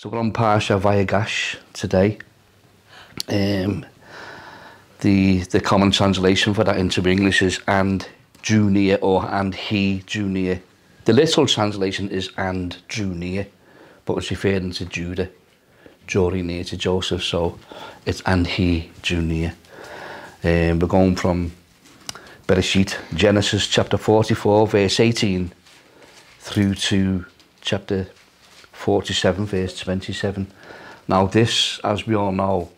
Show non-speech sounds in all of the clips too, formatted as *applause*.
So we're on Parsha Vayigash today. Um, the the common translation for that into English is and near or and he near. The literal translation is and near, but it's referring to Judah drawing near to Joseph, so it's and he near. Um, we're going from Bereshit, Genesis chapter 44, verse 18, through to chapter 47 verse 27. Now this, as we all know,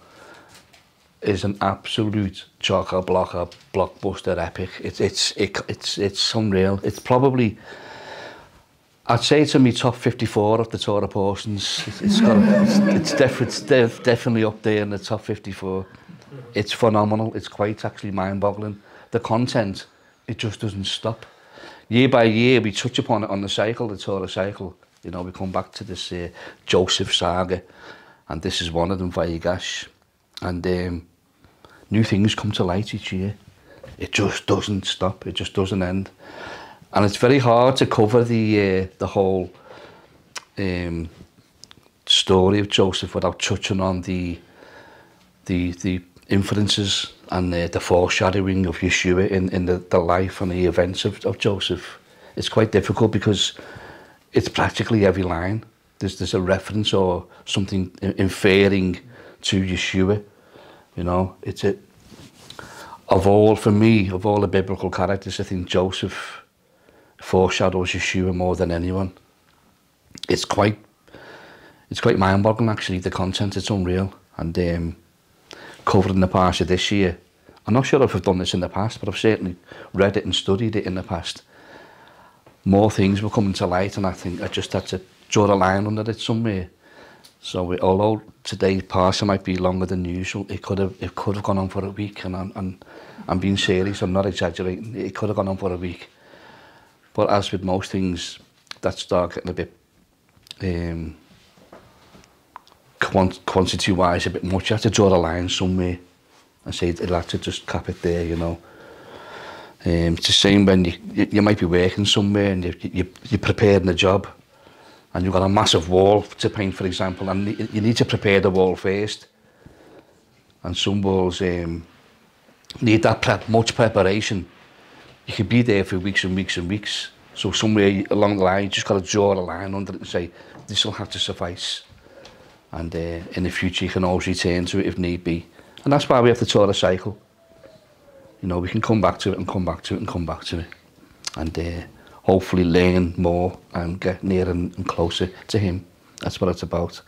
is an absolute chocker blocker blockbuster epic. It's it's it, it's it's unreal. It's probably I'd say it's in my top 54 of the Torah portions. It's, it's got it's, it's, def, it's def, definitely up there in the top 54. It's phenomenal. It's quite actually mind-boggling. The content, it just doesn't stop. Year by year, we touch upon it on the cycle, the Torah cycle. You know, we come back to this uh, Joseph saga, and this is one of them, Vayigash. And um, new things come to light each year. It just doesn't stop. It just doesn't end. And it's very hard to cover the uh, the whole um, story of Joseph without touching on the the the influences and the, the foreshadowing of Yeshua in, in the, the life and the events of, of Joseph. It's quite difficult because it's practically every line. There's, there's a reference or something inferring to Yeshua. You know, it's a, of all, for me, of all the biblical characters, I think Joseph foreshadows Yeshua more than anyone. It's quite, it's quite mind-boggling actually, the content, it's unreal. And um, covering the Parsha this year, I'm not sure if I've done this in the past, but I've certainly read it and studied it in the past. More things were coming to light and I think I just had to draw a line under it somewhere. So although today's parsha might be longer than usual, it could have it could have gone on for a week and I'm, I'm, I'm being serious, I'm not exaggerating, it could have gone on for a week. But as with most things, that start getting a bit um, quant quantity wise a bit much. You have to draw a line somewhere and say it'll have to just cap it there, you know. Um, it's the same when you, you, you might be working somewhere and you, you, you're preparing a job and you've got a massive wall to paint, for example, and you need to prepare the wall first. And some walls um, need that prep, much preparation. You could be there for weeks and weeks and weeks. So somewhere along the line, you just got to draw a line under it and say, this will have to suffice. And uh, in the future, you can always return to it if need be. And that's why we have to tour cycle. You know, we can come back to it and come back to it and come back to it. And uh, hopefully learn more and get nearer and, closer to him. That's what it's about.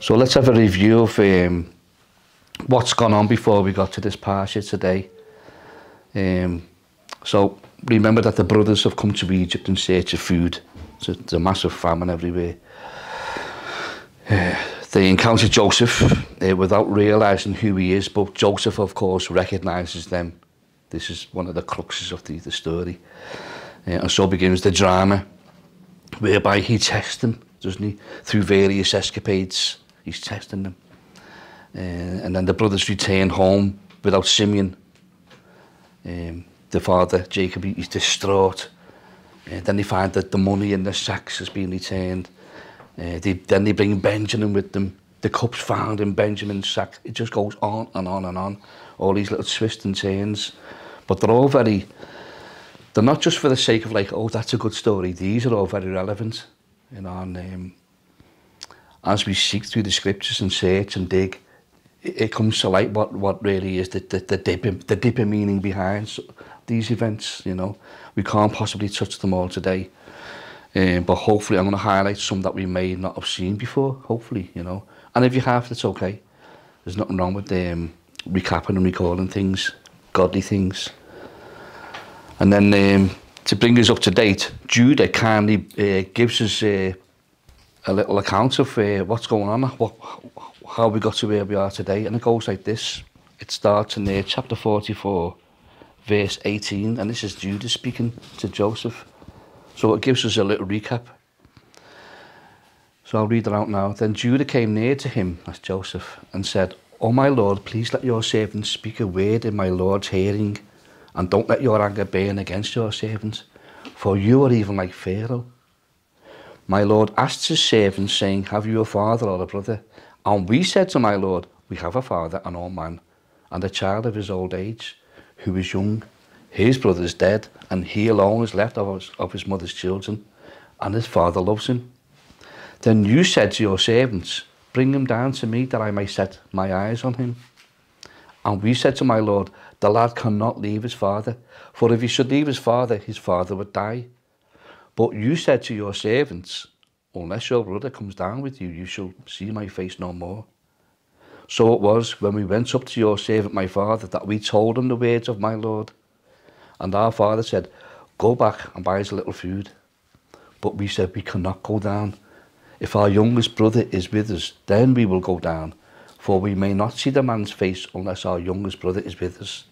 So let's have a review of um, what's gone on before we got to this parsha today. Um, so remember that the brothers have come to Egypt in search of food. It's a, a massive famine everywhere. Uh, *sighs* they encounter Joseph uh, without realizing who he is, but Joseph, of course, recognizes them This is one of the cruxes of the, the story. Uh, and so begins the drama, whereby he tests them, doesn't he? Through various escapades, he's testing them. Uh, and then the brothers return home without Simeon. Um, the father, Jacob, he's distraught. Uh, then they find that the money in the sacks has been returned. Uh, they, then they bring Benjamin with them. The cup's found in Benjamin's sack. It just goes on and on and on. All these little twists and turns. But they're all very, they're not just for the sake of like, oh, that's a good story. These are all very relevant. You know, and um, as we seek through the scriptures and search and dig, it, it comes to light what, what really is the, the, the, deeper, the deeper meaning behind these events, you know. We can't possibly touch them all today. Um, but hopefully I'm going to highlight some that we may not have seen before, hopefully, you know. And if you have, that's okay. There's nothing wrong with um, recapping and recalling things, godly things. And then um, to bring us up to date, Judah kindly uh, gives us uh, a little account of uh, what's going on, what, how we got to where we are today. And it goes like this. It starts in uh, chapter 44, verse 18. And this is Judah speaking to Joseph. So it gives us a little recap. So I'll read it out now. Then Judah came near to him, that's Joseph, and said, O my Lord, please let your servant speak a word in my Lord's hearing and don't let your anger burn against your servants, for you are even like Pharaoh. My Lord asked his servants, saying, Have you a father or a brother? And we said to my Lord, We have a father, an old man, and a child of his old age, who is young. His brother is dead, and he alone is left of his, of his mother's children, and his father loves him. Then you said to your servants, Bring him down to me, that I may set my eyes on him. And we said to my Lord, The lad cannot leave his father, for if he should leave his father, his father would die. But you said to your servants, Unless your brother comes down with you, you shall see my face no more. So it was when we went up to your servant my father that we told him the words of my Lord. And our father said, Go back and buy us a little food. But we said, We cannot go down. If our youngest brother is with us, then we will go down, for we may not see the man's face unless our youngest brother is with us.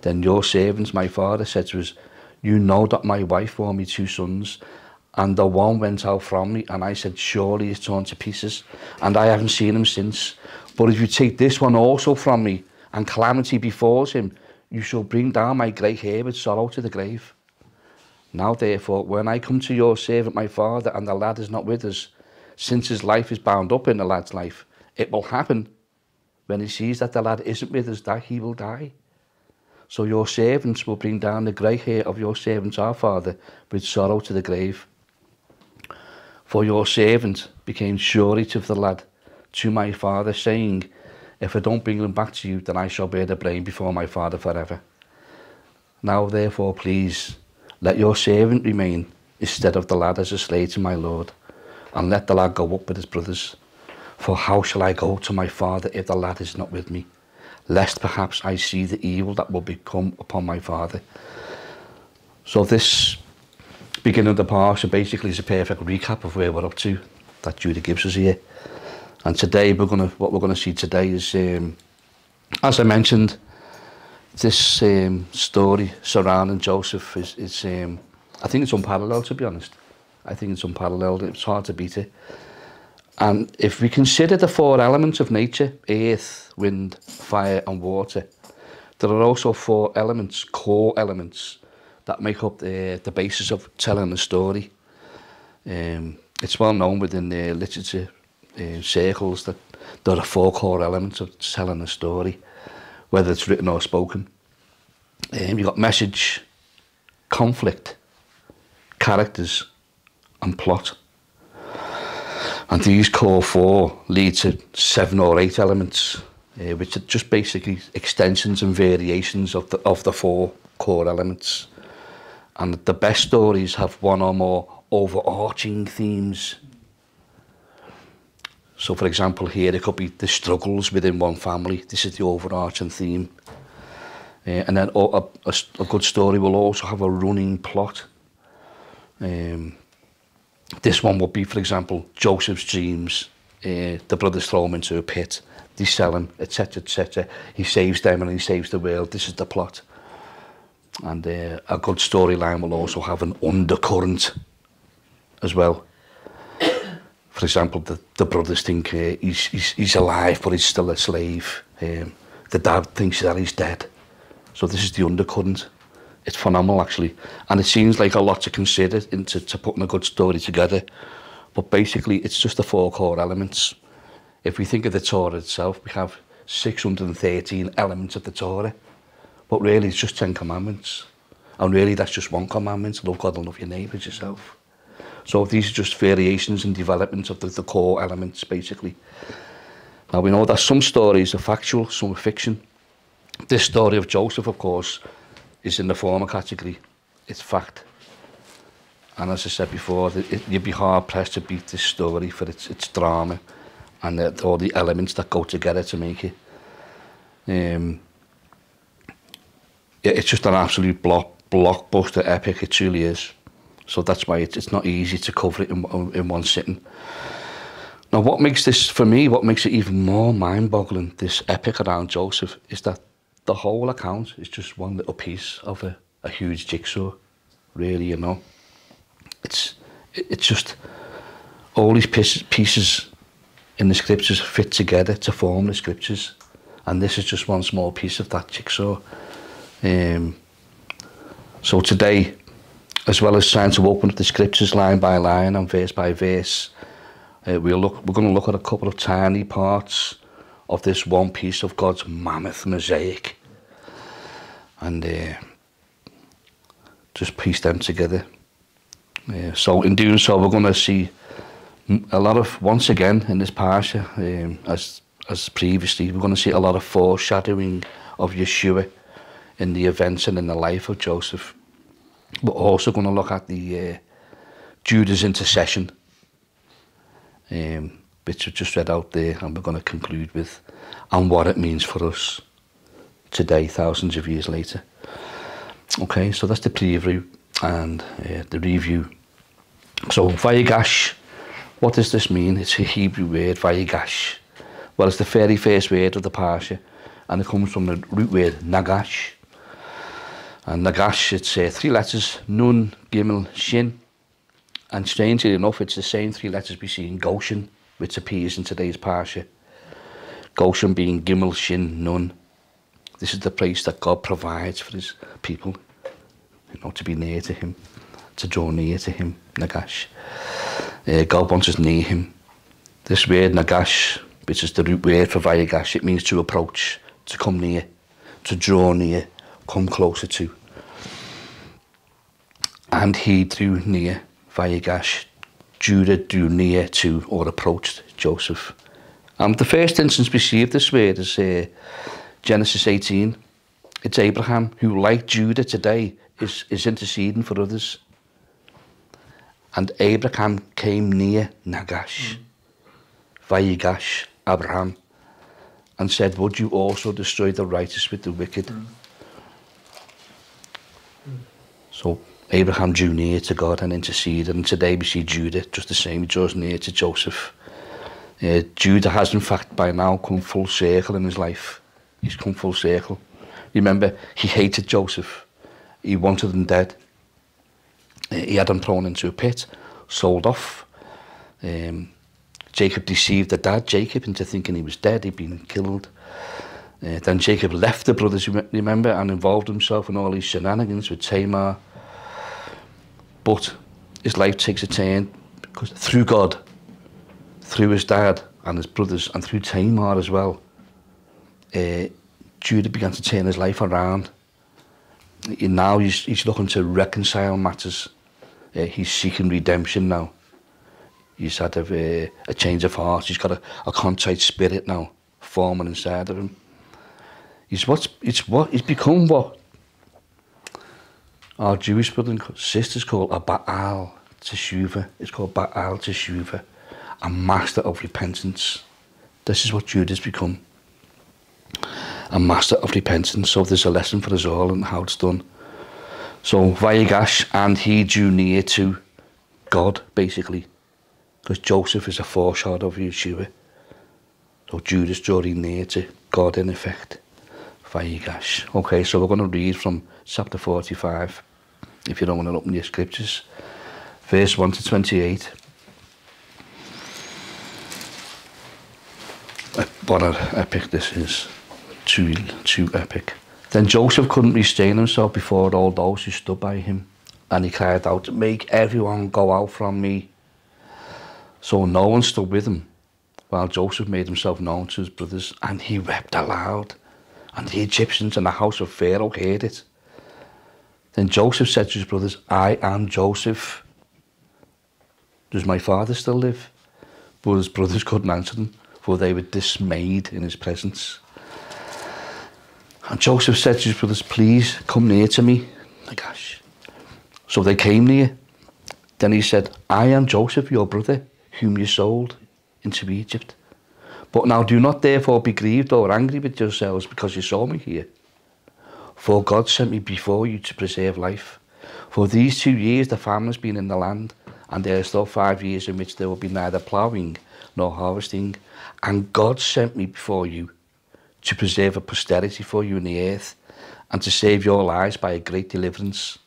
Then your servants, my father, said to us, you know that my wife bore me two sons, and the one went out from me, and I said, surely he's torn to pieces, and I haven't seen him since. But if you take this one also from me, and calamity befalls him, you shall bring down my grey hair with sorrow to the grave. Now therefore, when I come to your servant my father, and the lad is not with us, since his life is bound up in the lad's life, it will happen, when he sees that the lad isn't with us, that he will die. So your servants will bring down the grey hair of your servants, our father, with sorrow to the grave. For your servant became surety of the lad to my father, saying, If I don't bring him back to you, then I shall bear the blame before my father forever. Now therefore, please, let your servant remain instead of the lad as a slave to my lord, and let the lad go up with his brothers. For how shall I go to my father if the lad is not with me? lest perhaps I see the evil that will become upon my father. So this beginning of the parsha basically is a perfect recap of where we're up to that Judah gives us here. And today we're gonna what we're gonna see today is um, as I mentioned, this um, story surrounding Joseph is, is um, I think it's unparalleled to be honest. I think it's unparalleled. It's hard to beat it. And if we consider the four elements of nature, earth, wind, fire and water, there are also four elements, core elements, that make up the, the basis of telling a story. Um, it's well known within the literature uh, circles that there are four core elements of telling a story, whether it's written or spoken. Um, you've got message, conflict, characters and plot. And these core four lead to seven or eight elements, uh, which are just basically extensions and variations of the, of the four core elements. And the best stories have one or more overarching themes. So, for example, here it could be the struggles within one family. This is the overarching theme. Uh, and then a, a, a good story will also have a running plot. Um, this one would be, for example, Joseph's dreams. Uh, the brothers throw him into a pit, they sell him, etc., etc. He saves them and he saves the world. This is the plot. And uh, a good storyline will also have an undercurrent as well. For example, the, the brothers think uh, he's, he's, he's alive, but he's still a slave. Um, the dad thinks that he's dead. So this is the undercurrent. it's phenomenal actually. And it seems like a lot to consider into to putting a good story together. But basically it's just the four core elements. If we think of the Torah itself we have 613 elements of the Torah. But really it's just 10 commandments. And really that's just one commandment. Love God and love your neighbours yourself so these are just variations and developments of the, the core elements basically now we know that some stories are factual some are fiction this story of Joseph of course is in the former category. It's fact. And as I said before, it, you'd be hard pressed to beat this story for its, its drama and the, all the elements that go together to make it. Um, yeah, it's just an absolute block, blockbuster epic, it truly is. So that's why it's, it's not easy to cover it in, in one sitting. Now, what makes this, for me, what makes it even more mind-boggling, this epic around Joseph, is that the whole account is just one little piece of a, a huge jigsaw, really, you know. It's, it's just all these pieces, pieces in the scriptures fit together to form the scriptures. And this is just one small piece of that jigsaw. Um, so today, as well as trying to open up the scriptures line by line and verse by verse, uh, we'll look, we're going to look at a couple of tiny parts of this one piece of God's mammoth mosaic and uh, just piece them together. Uh, so in doing so, we're going to see a lot of, once again in this parsha, um, as, as previously, we're going to see a lot of foreshadowing of Yeshua in the events and in the life of Joseph. We're also going to look at the uh, Judah's intercession, um, which we just read out there, and we're going to conclude with, and what it means for us today, thousands of years later. Okay, so that's the preview and uh, the review. So, Vayigash, what does this mean? It's a Hebrew word, Vayigash. Well, it's the very first word of the Parsha, and it comes from the root word Nagash. And Nagash, it's uh, three letters, Nun, Gimel, Shin. And strangely enough, it's the same three letters we see in Goshen, which appears in today's Parsha. Goshen being Gimel, Shin, Nun. This is the place that God provides for his people, you know, to be near to him, to draw near to him, Nagash. Uh, God wants us near him. This word, Nagash, which is the root word for Vayigash, it means to approach, to come near, to draw near, come closer to. And he drew near, Vayigash, Judah drew near to or approached Joseph. And the first instance we see of this word is uh, Genesis 18. It's Abraham who, like Judah today, is, is interceding for others. And Abraham came near Nagash, mm. Vayigash, Abraham, and said, Would you also destroy the righteous with the wicked? Mm. So Abraham drew near to God and interceded, and today we see Judah just the same. He draws near to Joseph. Uh, Judah has, in fact, by now come full circle in his life. He's come full circle. Remember, he hated Joseph. He wanted him dead. He had him thrown into a pit, sold off. Um, Jacob deceived the dad, Jacob, into thinking he was dead, he'd been killed. Uh, then Jacob left the brothers, you remember, and involved himself in all these shenanigans with Tamar. But his life takes a turn because through God, through his dad and his brothers, and through Tamar as well, uh, Judah began to turn his life around. And now he's, he's looking to reconcile matters. Uh, he's seeking redemption now. He's had a, a change of heart. He's got a, a contrite spirit now forming inside of him. He's what's it's what he's become what our Jewish brothers and sisters call a Baal Teshuvah. It's called Baal Teshuvah, a master of repentance. This is what Judah's become a master of repentance. So there's a lesson for us all and how it's done. So Vayigash and he drew near to God, basically. Because Joseph is a foreshadow of Yeshua. So Judah's drawing near to God in effect. Okay, so we're going to read from chapter 45, if you don't want to open your scriptures. Verse 1 to 28. Eh, what an epic this is too, too epic. Then Joseph couldn't restrain himself before all those who stood by him, and he cried out, Make everyone go out from me. So no one stood with him, while Joseph made himself known to his brothers, and he wept aloud. And the Egyptians and the house of Pharaoh heard it. Then Joseph said to his brothers, I am Joseph. Does my father still live? But his brothers couldn't answer them, for they were dismayed in his presence. And Joseph said to his brothers, Please come near to me. Nagash. So they came near. Then he said, I am Joseph, your brother, whom you sold into Egypt. But now do not therefore be grieved or angry with yourselves because you saw me here. For God sent me before you to preserve life. For these two years the famine has been in the land, and there are still five years in which there will be neither ploughing nor harvesting. And God sent me before you to preserve a posterity for you in the earth and to save your lives by a great deliverance.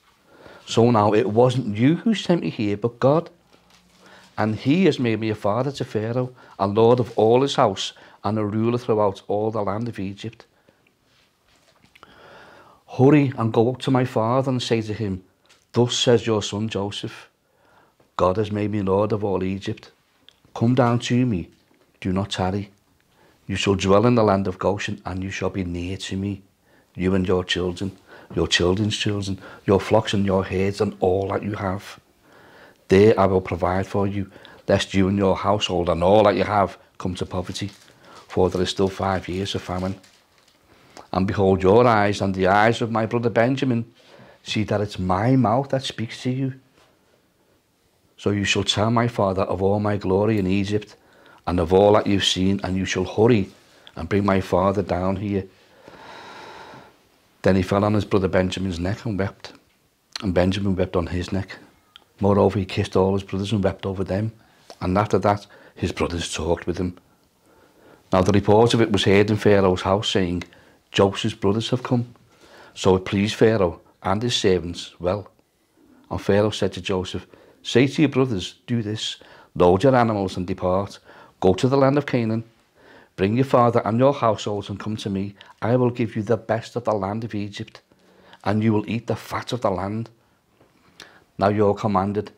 So now it wasn't you who sent me here, but God. And he has made me a father to Pharaoh, a lord of all his house, and a ruler throughout all the land of Egypt. Hurry and go up to my father and say to him, Thus says your son Joseph, God has made me Lord of all Egypt. Come down to me, do not tarry. You shall dwell in the land of Goshen, and you shall be near to me, you and your children, your children's children, your flocks and your herds, and all that you have. There I will provide for you, lest you and your household and all that you have come to poverty, for there is still five years of famine. And behold, your eyes and the eyes of my brother Benjamin see that it's my mouth that speaks to you. So you shall tell my father of all my glory in Egypt, and of all that you've seen, and you shall hurry and bring my father down here. Then he fell on his brother Benjamin's neck and wept, and Benjamin wept on his neck. Moreover, he kissed all his brothers and wept over them, and after that his brothers talked with him. Now the report of it was heard in Pharaoh's house, saying, Joseph's brothers have come. So it pleased Pharaoh and his servants well. And Pharaoh said to Joseph, Say to your brothers, do this, load your animals and depart, go to the land of Canaan, bring your father and your households and come to me. I will give you the best of the land of Egypt, and you will eat the fat of the land. Now you're commanded,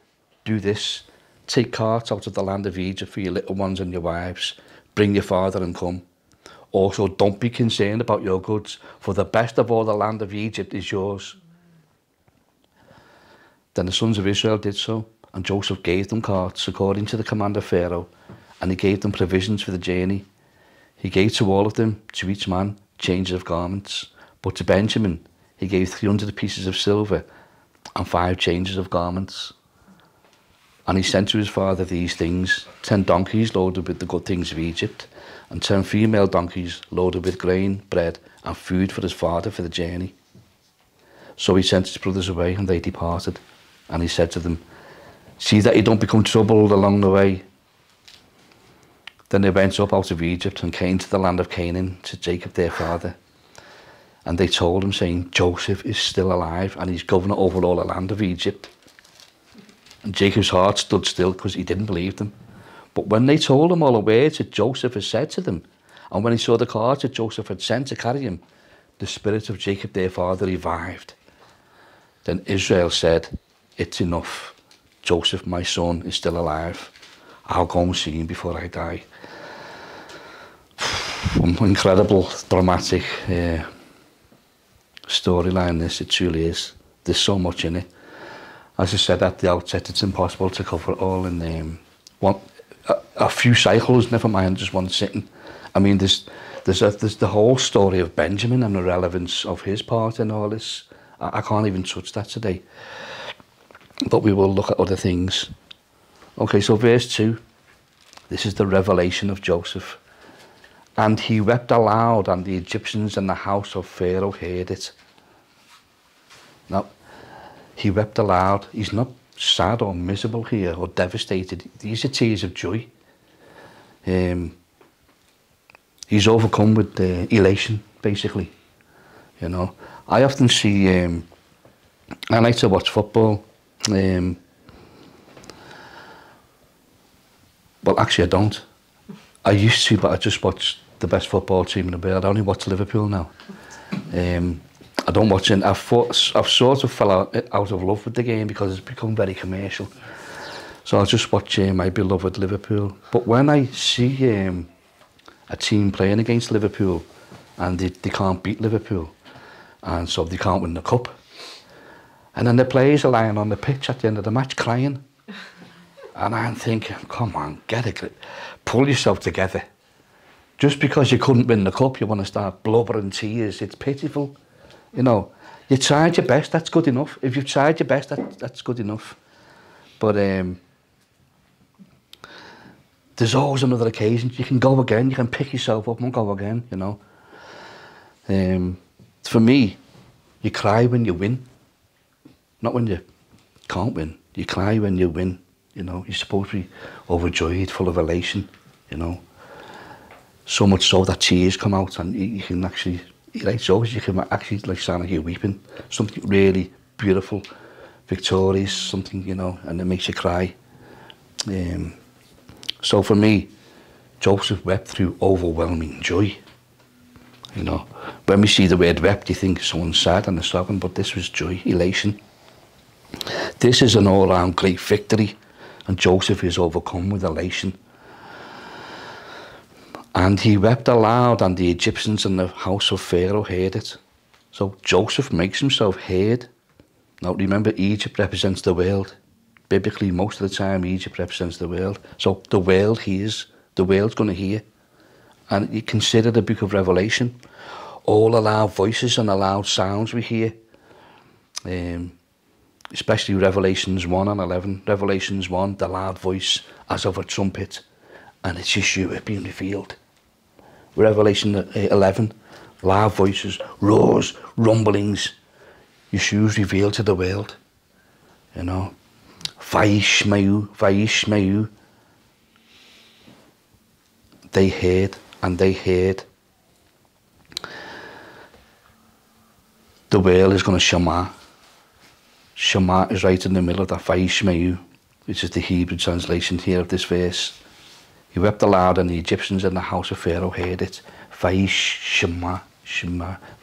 do this, take carts out of the land of Egypt for your little ones and your wives, bring your father and come. Also, don't be concerned about your goods, for the best of all the land of Egypt is yours. Then the sons of Israel did so, and Joseph gave them carts according to the command of Pharaoh, and he gave them provisions for the journey. He gave to all of them, to each man, changes of garments. But to Benjamin he gave 300 pieces of silver and five changes of garments. And he sent to his father these things, ten donkeys loaded with the good things of Egypt, and ten female donkeys loaded with grain, bread, and food for his father for the journey. So he sent his brothers away, and they departed. And he said to them, See that you don't become troubled along the way. Then they went up out of Egypt and came to the land of Canaan to Jacob their father. And they told him, saying, Joseph is still alive and he's governor over all the land of Egypt. And Jacob's heart stood still because he didn't believe them. But when they told him all the words that Joseph had said to them, and when he saw the carts that Joseph had sent to carry him, the spirit of Jacob their father revived. Then Israel said, It's enough. Joseph, my son, is still alive. I'll go and see him before I die. *sighs* Incredible, dramatic uh, storyline this, it truly is. There's so much in it. As I said at the outset, it's impossible to cover it all in um, one, a, a few cycles, never mind just one sitting. I mean, there's, there's, a, there's the whole story of Benjamin and the relevance of his part in all this. I, I can't even touch that today. But we will look at other things. Okay, so verse 2. This is the revelation of Joseph. And he wept aloud, and the Egyptians and the house of Pharaoh heard it. Now, he wept aloud. He's not sad or miserable here or devastated. These are tears of joy. Um, he's overcome with uh, elation, basically. You know, I often see. Um, I like to watch football. Um, well, actually, I don't. I used to, but I just watch the best football team in the world. I only watch Liverpool now. Um, I don't watch it. I've, thought, I've sort of fell out, out of love with the game because it's become very commercial. So I'll just watch my beloved Liverpool. But when I see um, a team playing against Liverpool and they, they can't beat Liverpool and so they can't win the cup, and then the players are lying on the pitch at the end of the match crying. and I'm thinking, come on, get a grip. Pull yourself together. Just because you couldn't win the cup, you want to start blubbering tears. It's pitiful. You know, you tried your best, that's good enough. If you've tried your best, that, that's good enough. But um, there's always another occasion. You can go again, you can pick yourself up and go again, you know. Um, for me, you cry when you win, not when you can't win. You cry when you win, you know. You're supposed to be overjoyed, full of elation, you know. So much so that tears come out and you, can actually like so you can actually like like you're weeping. Something really beautiful, victorious, something, you know, and it makes you cry. Um, so for me, Joseph wept through overwhelming joy. You know, when we see the word wept, you think someone's sad and they're sobbing, but this was joy, elation. This is an all-round great victory, and Joseph is overcome with elation. And he wept aloud, and the Egyptians in the house of Pharaoh heard it. So Joseph makes himself heard. Now remember, Egypt represents the world. Biblically, most of the time, Egypt represents the world. So the world hears, the world's going to hear. And you consider the book of Revelation, all the loud voices and the loud sounds we hear. Um, especially Revelations 1 and 11. Revelations 1, the loud voice as of a trumpet, and it's Yeshua being revealed. Revelation eh, 11, loud voices, roars, rumblings. Yeshua's revealed to the world. You know, Vaishmeu, Vaishmeu. They heard and they heard. The world is going to Shema. Shema is right in the middle of that Vaishmeu, which is the Hebrew translation here of this verse. He wept aloud and the Egyptians in the house of Pharaoh heard it. Vaish Shema,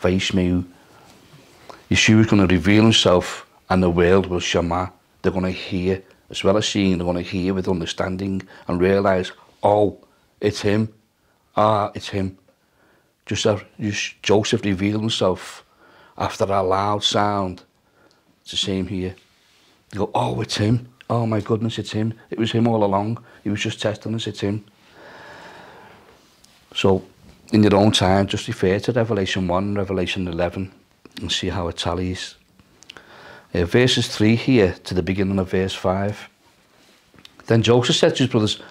Vaishmeu. Yeshua is going to reveal himself and the world will Shema. They're going to hear, as well as seeing, they're going to hear with understanding and realise, oh, it's him. Ah, it's him. Just as Joseph revealed himself after a loud sound it's the same here. Go, oh, it's him. Oh my goodness, it's him. It was him all along. He was just testing us, it's him. So, in your own time, just refer to Revelation 1, Revelation 11, and see how it tallies. Uh, verses 3 here to the beginning of verse 5. Then Joseph said to his brothers,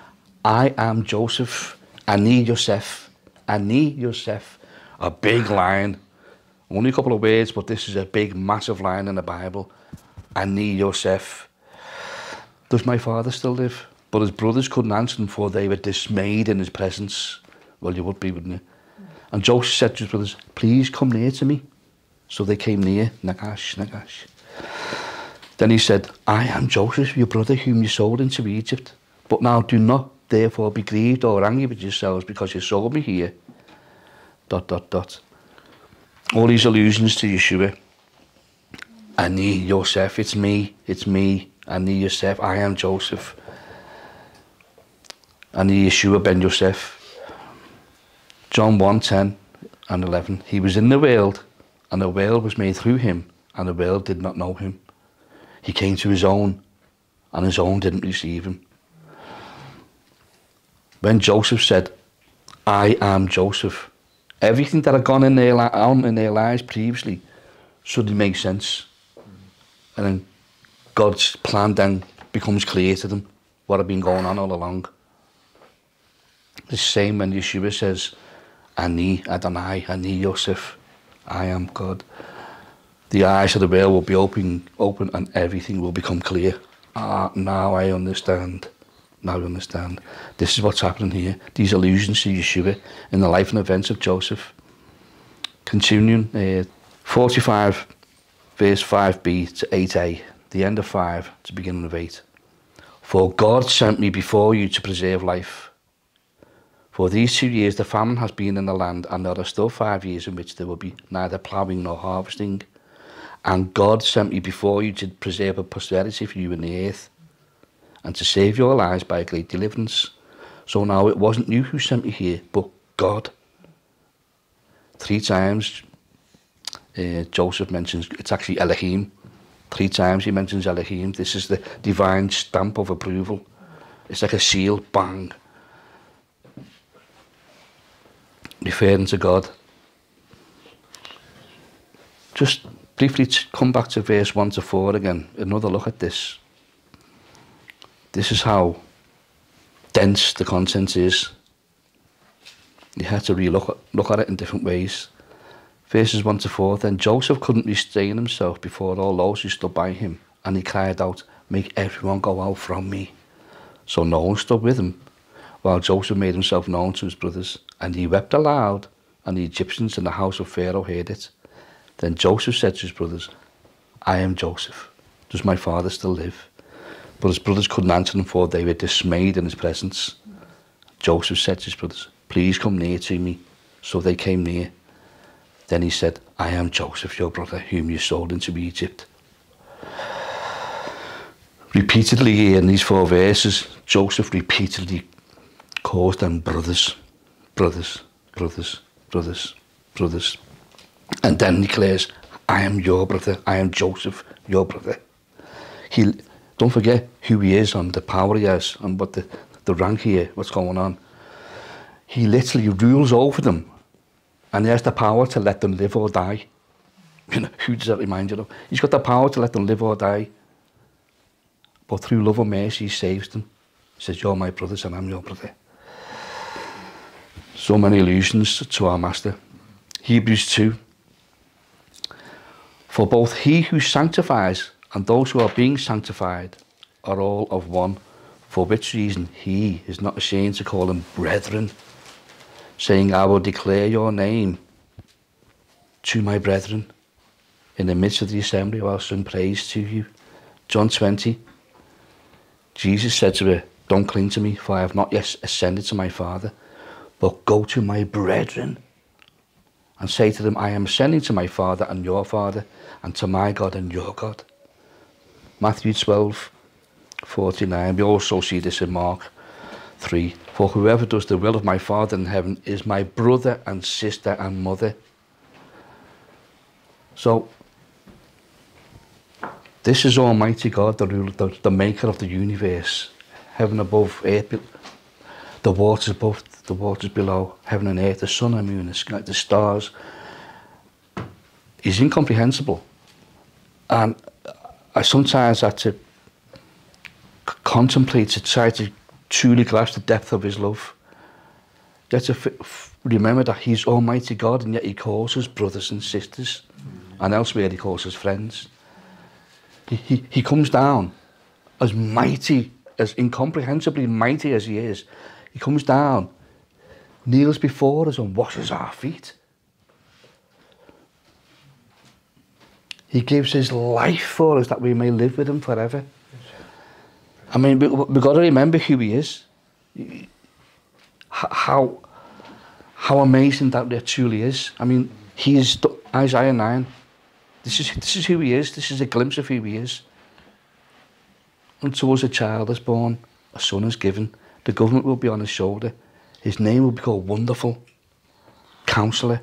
I am Joseph, Ani Yosef, Ani Yosef, a big line only a couple of words, but this is a big, massive line in the Bible. Ani Yosef. Does my father still live? But his brothers couldn't answer him for they were dismayed in his presence. Well, you would be, wouldn't you? And Joseph said to his brothers, please come near to me. So they came near, Nagash, Nagash. Then he said, I am Joseph, your brother whom you sold into Egypt. But now do not therefore be grieved or angry with yourselves because you sold me here. Dot, dot, dot all these allusions to Yeshua. Ani Yosef, it's me, it's me. Ani Yosef, I am Joseph. I Ani Yeshua ben Yosef. John 1 10 and 11. He was in the world, and the world was made through him, and the world did not know him. He came to his own, and his own didn't receive him. When Joseph said, I am Joseph, everything that had gone in their, on in their lives previously suddenly makes sense. And then God's plan then becomes clear to them, what had been going on all along. The same when Yeshua says, Ani Adonai, Ani Yosef, I am God. The eyes of the world will be open, open and everything will become clear. Ah, now I understand now I understand. This is what's happening here. These allusions to Yeshua in the life and events of Joseph. Continuing, uh, 45 verse 5b to 8a, the end of 5 to beginning of 8. For God sent me before you to preserve life. For these two years the famine has been in the land, and there are still five years in which there will be neither ploughing nor harvesting. And God sent me before you to preserve a posterity for you in the earth, and to save your lives by a great deliverance. So now it wasn't you who sent me here, but God. Three times uh, Joseph mentions, it's actually Elohim. Three times he mentions Elohim. This is the divine stamp of approval. It's like a seal, bang. Referring to God. Just briefly come back to verse 1 to 4 again. Another look at this. This is how dense the content is. You have to relook look at it in different ways. Verses 1 to 4 Then Joseph couldn't restrain himself before all those who stood by him, and he cried out, Make everyone go out from me. So no one stood with him, while Joseph made himself known to his brothers, and he wept aloud, and the Egyptians in the house of Pharaoh heard it. Then Joseph said to his brothers, I am Joseph. Does my father still live? But his brothers couldn't answer him for they were dismayed in his presence. Joseph said to his brothers, Please come near to me. So they came near. Then he said, I am Joseph, your brother, whom you sold into Egypt. repeatedly here in these four verses, Joseph repeatedly calls them brothers, brothers, brothers, brothers, brothers. And then declares, I am your brother, I am Joseph, your brother. He, don't forget who he is and the power he has and what the, the rank here, what's going on. He literally rules over them and he has the power to let them live or die. You know, who does that remind you of? He's got the power to let them live or die. But through love and mercy, he saves them. He says, You're my brothers and I'm your brother. So many allusions to our Master. Hebrews 2. For both he who sanctifies and those who are being sanctified are all of one, for which reason he is not ashamed to call them brethren, saying, I will declare your name to my brethren. In the midst of the assembly, I will sing praise to you. John 20. Jesus said to her, Don't cling to me, for I have not yet ascended to my Father, but go to my brethren and say to them, I am ascending to my Father and your Father, and to my God and your God. Matthew 12, 49. We also see this in Mark 3. For whoever does the will of my Father in heaven is my brother and sister and mother. So, this is Almighty God, the, ruler, the, the maker of the universe. Heaven above, earth, the waters above, the waters below, heaven and earth, the sun and moon, the sky, the stars. He's incomprehensible. And I sometimes had to contemplate to try to truly grasp the depth of his love. You have to remember that he's Almighty God and yet he calls us brothers and sisters. Mm. And elsewhere he calls us friends. He, he, he comes down as mighty, as incomprehensibly mighty as he is. He comes down, kneels before us and washes our feet. He gives his life for us that we may live with him forever. I mean, we, we've got to remember who he is. How, how amazing that there truly is. I mean, he is Isaiah 9. This is, this is who he is. This is a glimpse of who he is. Unto us a child is born, a son is given. The government will be on his shoulder. His name will be called Wonderful, Counselor,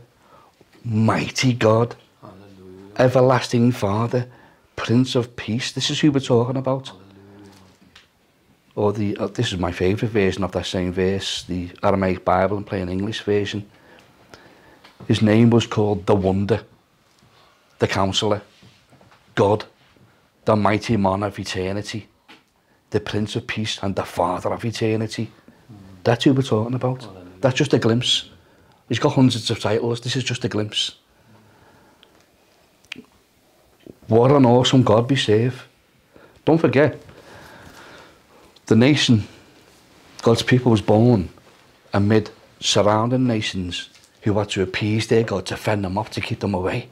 Mighty God Hallelujah. everlasting Father, Prince of Peace. This is who we're talking about. Or the uh, this is my favourite version of that same verse, the Aramaic Bible and plain English version. His name was called the Wonder, the Counselor, God, the Mighty Man of Eternity, the Prince of Peace and the Father of Eternity. That's who we're talking about. That's just a glimpse. He's got hundreds of titles. This is just a glimpse. What an awesome God we serve. Don't forget, the nation, God's people was born amid surrounding nations who had to appease their God to fend them off, to keep them away.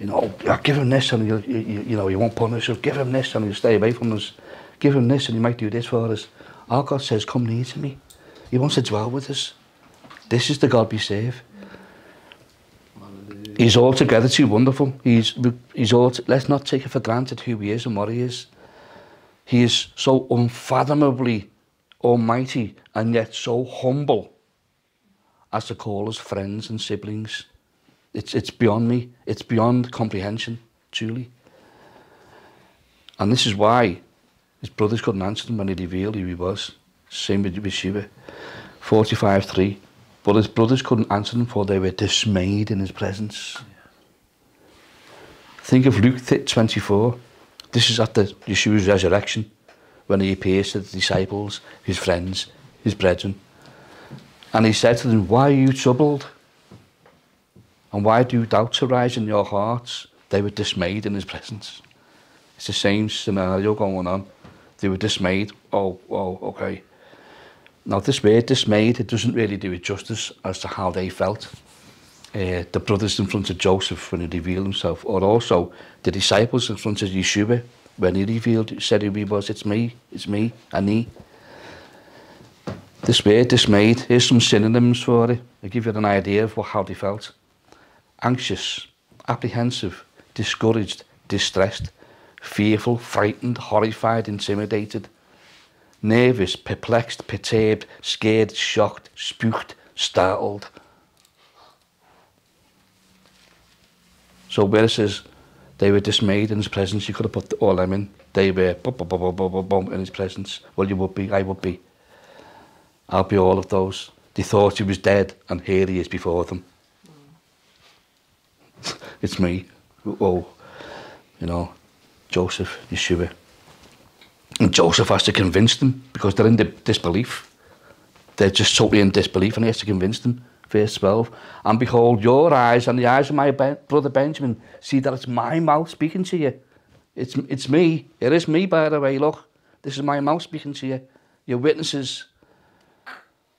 You know, oh, give him this and you, you, you know, he won't punish us. Give him this and he'll stay away from us. Give him this and he might do this for us. Our God says, come near to me. He wants to dwell with us. This is the God we serve. He's altogether too wonderful. He's, he's all, let's not take it for granted who he is and what he is. He is so unfathomably almighty and yet so humble as to call us friends and siblings. It's, it's beyond me. It's beyond comprehension, truly. And this is why his brothers couldn't answer him when he revealed who he was. Same with Yeshua. 45.3 But his brothers couldn't answer him for they were dismayed in his presence. Think of Luke 24. This is at the Yeshua's resurrection when he appears to the disciples, his friends, his brethren. And he said to them, Why are you troubled? And why do doubts arise in your hearts? They were dismayed in his presence. It's the same scenario going on. They were dismayed. Oh, oh, okay. Now, this word dismayed, it doesn't really do it justice as to how they felt. Uh, the brothers in front of Joseph when he revealed himself, or also the disciples in front of Yeshua when he revealed, said who he was, it's me, it's me, and he. This dismayed, here's some synonyms for it. I give you an idea of what, how they felt. Anxious, apprehensive, discouraged, distressed, fearful, frightened, horrified, intimidated, nervous, perplexed, perturbed, scared, shocked, spooked, startled. So where it says they were dismayed in his presence, you could have put all them in. They were bum, in his presence. Well, you would be, I would be. I'll be all of those. They thought he was dead, and here he is before them. *laughs* it's me. Oh, you know, Joseph, Yeshua. And Joseph has to convince them because they're in the disbelief. They're just totally in disbelief, and he has to convince them. Verse 12. And behold, your eyes and the eyes of my ben brother Benjamin see that it's my mouth speaking to you. It's, it's me. It is me, by the way. Look, this is my mouth speaking to you. Your witnesses.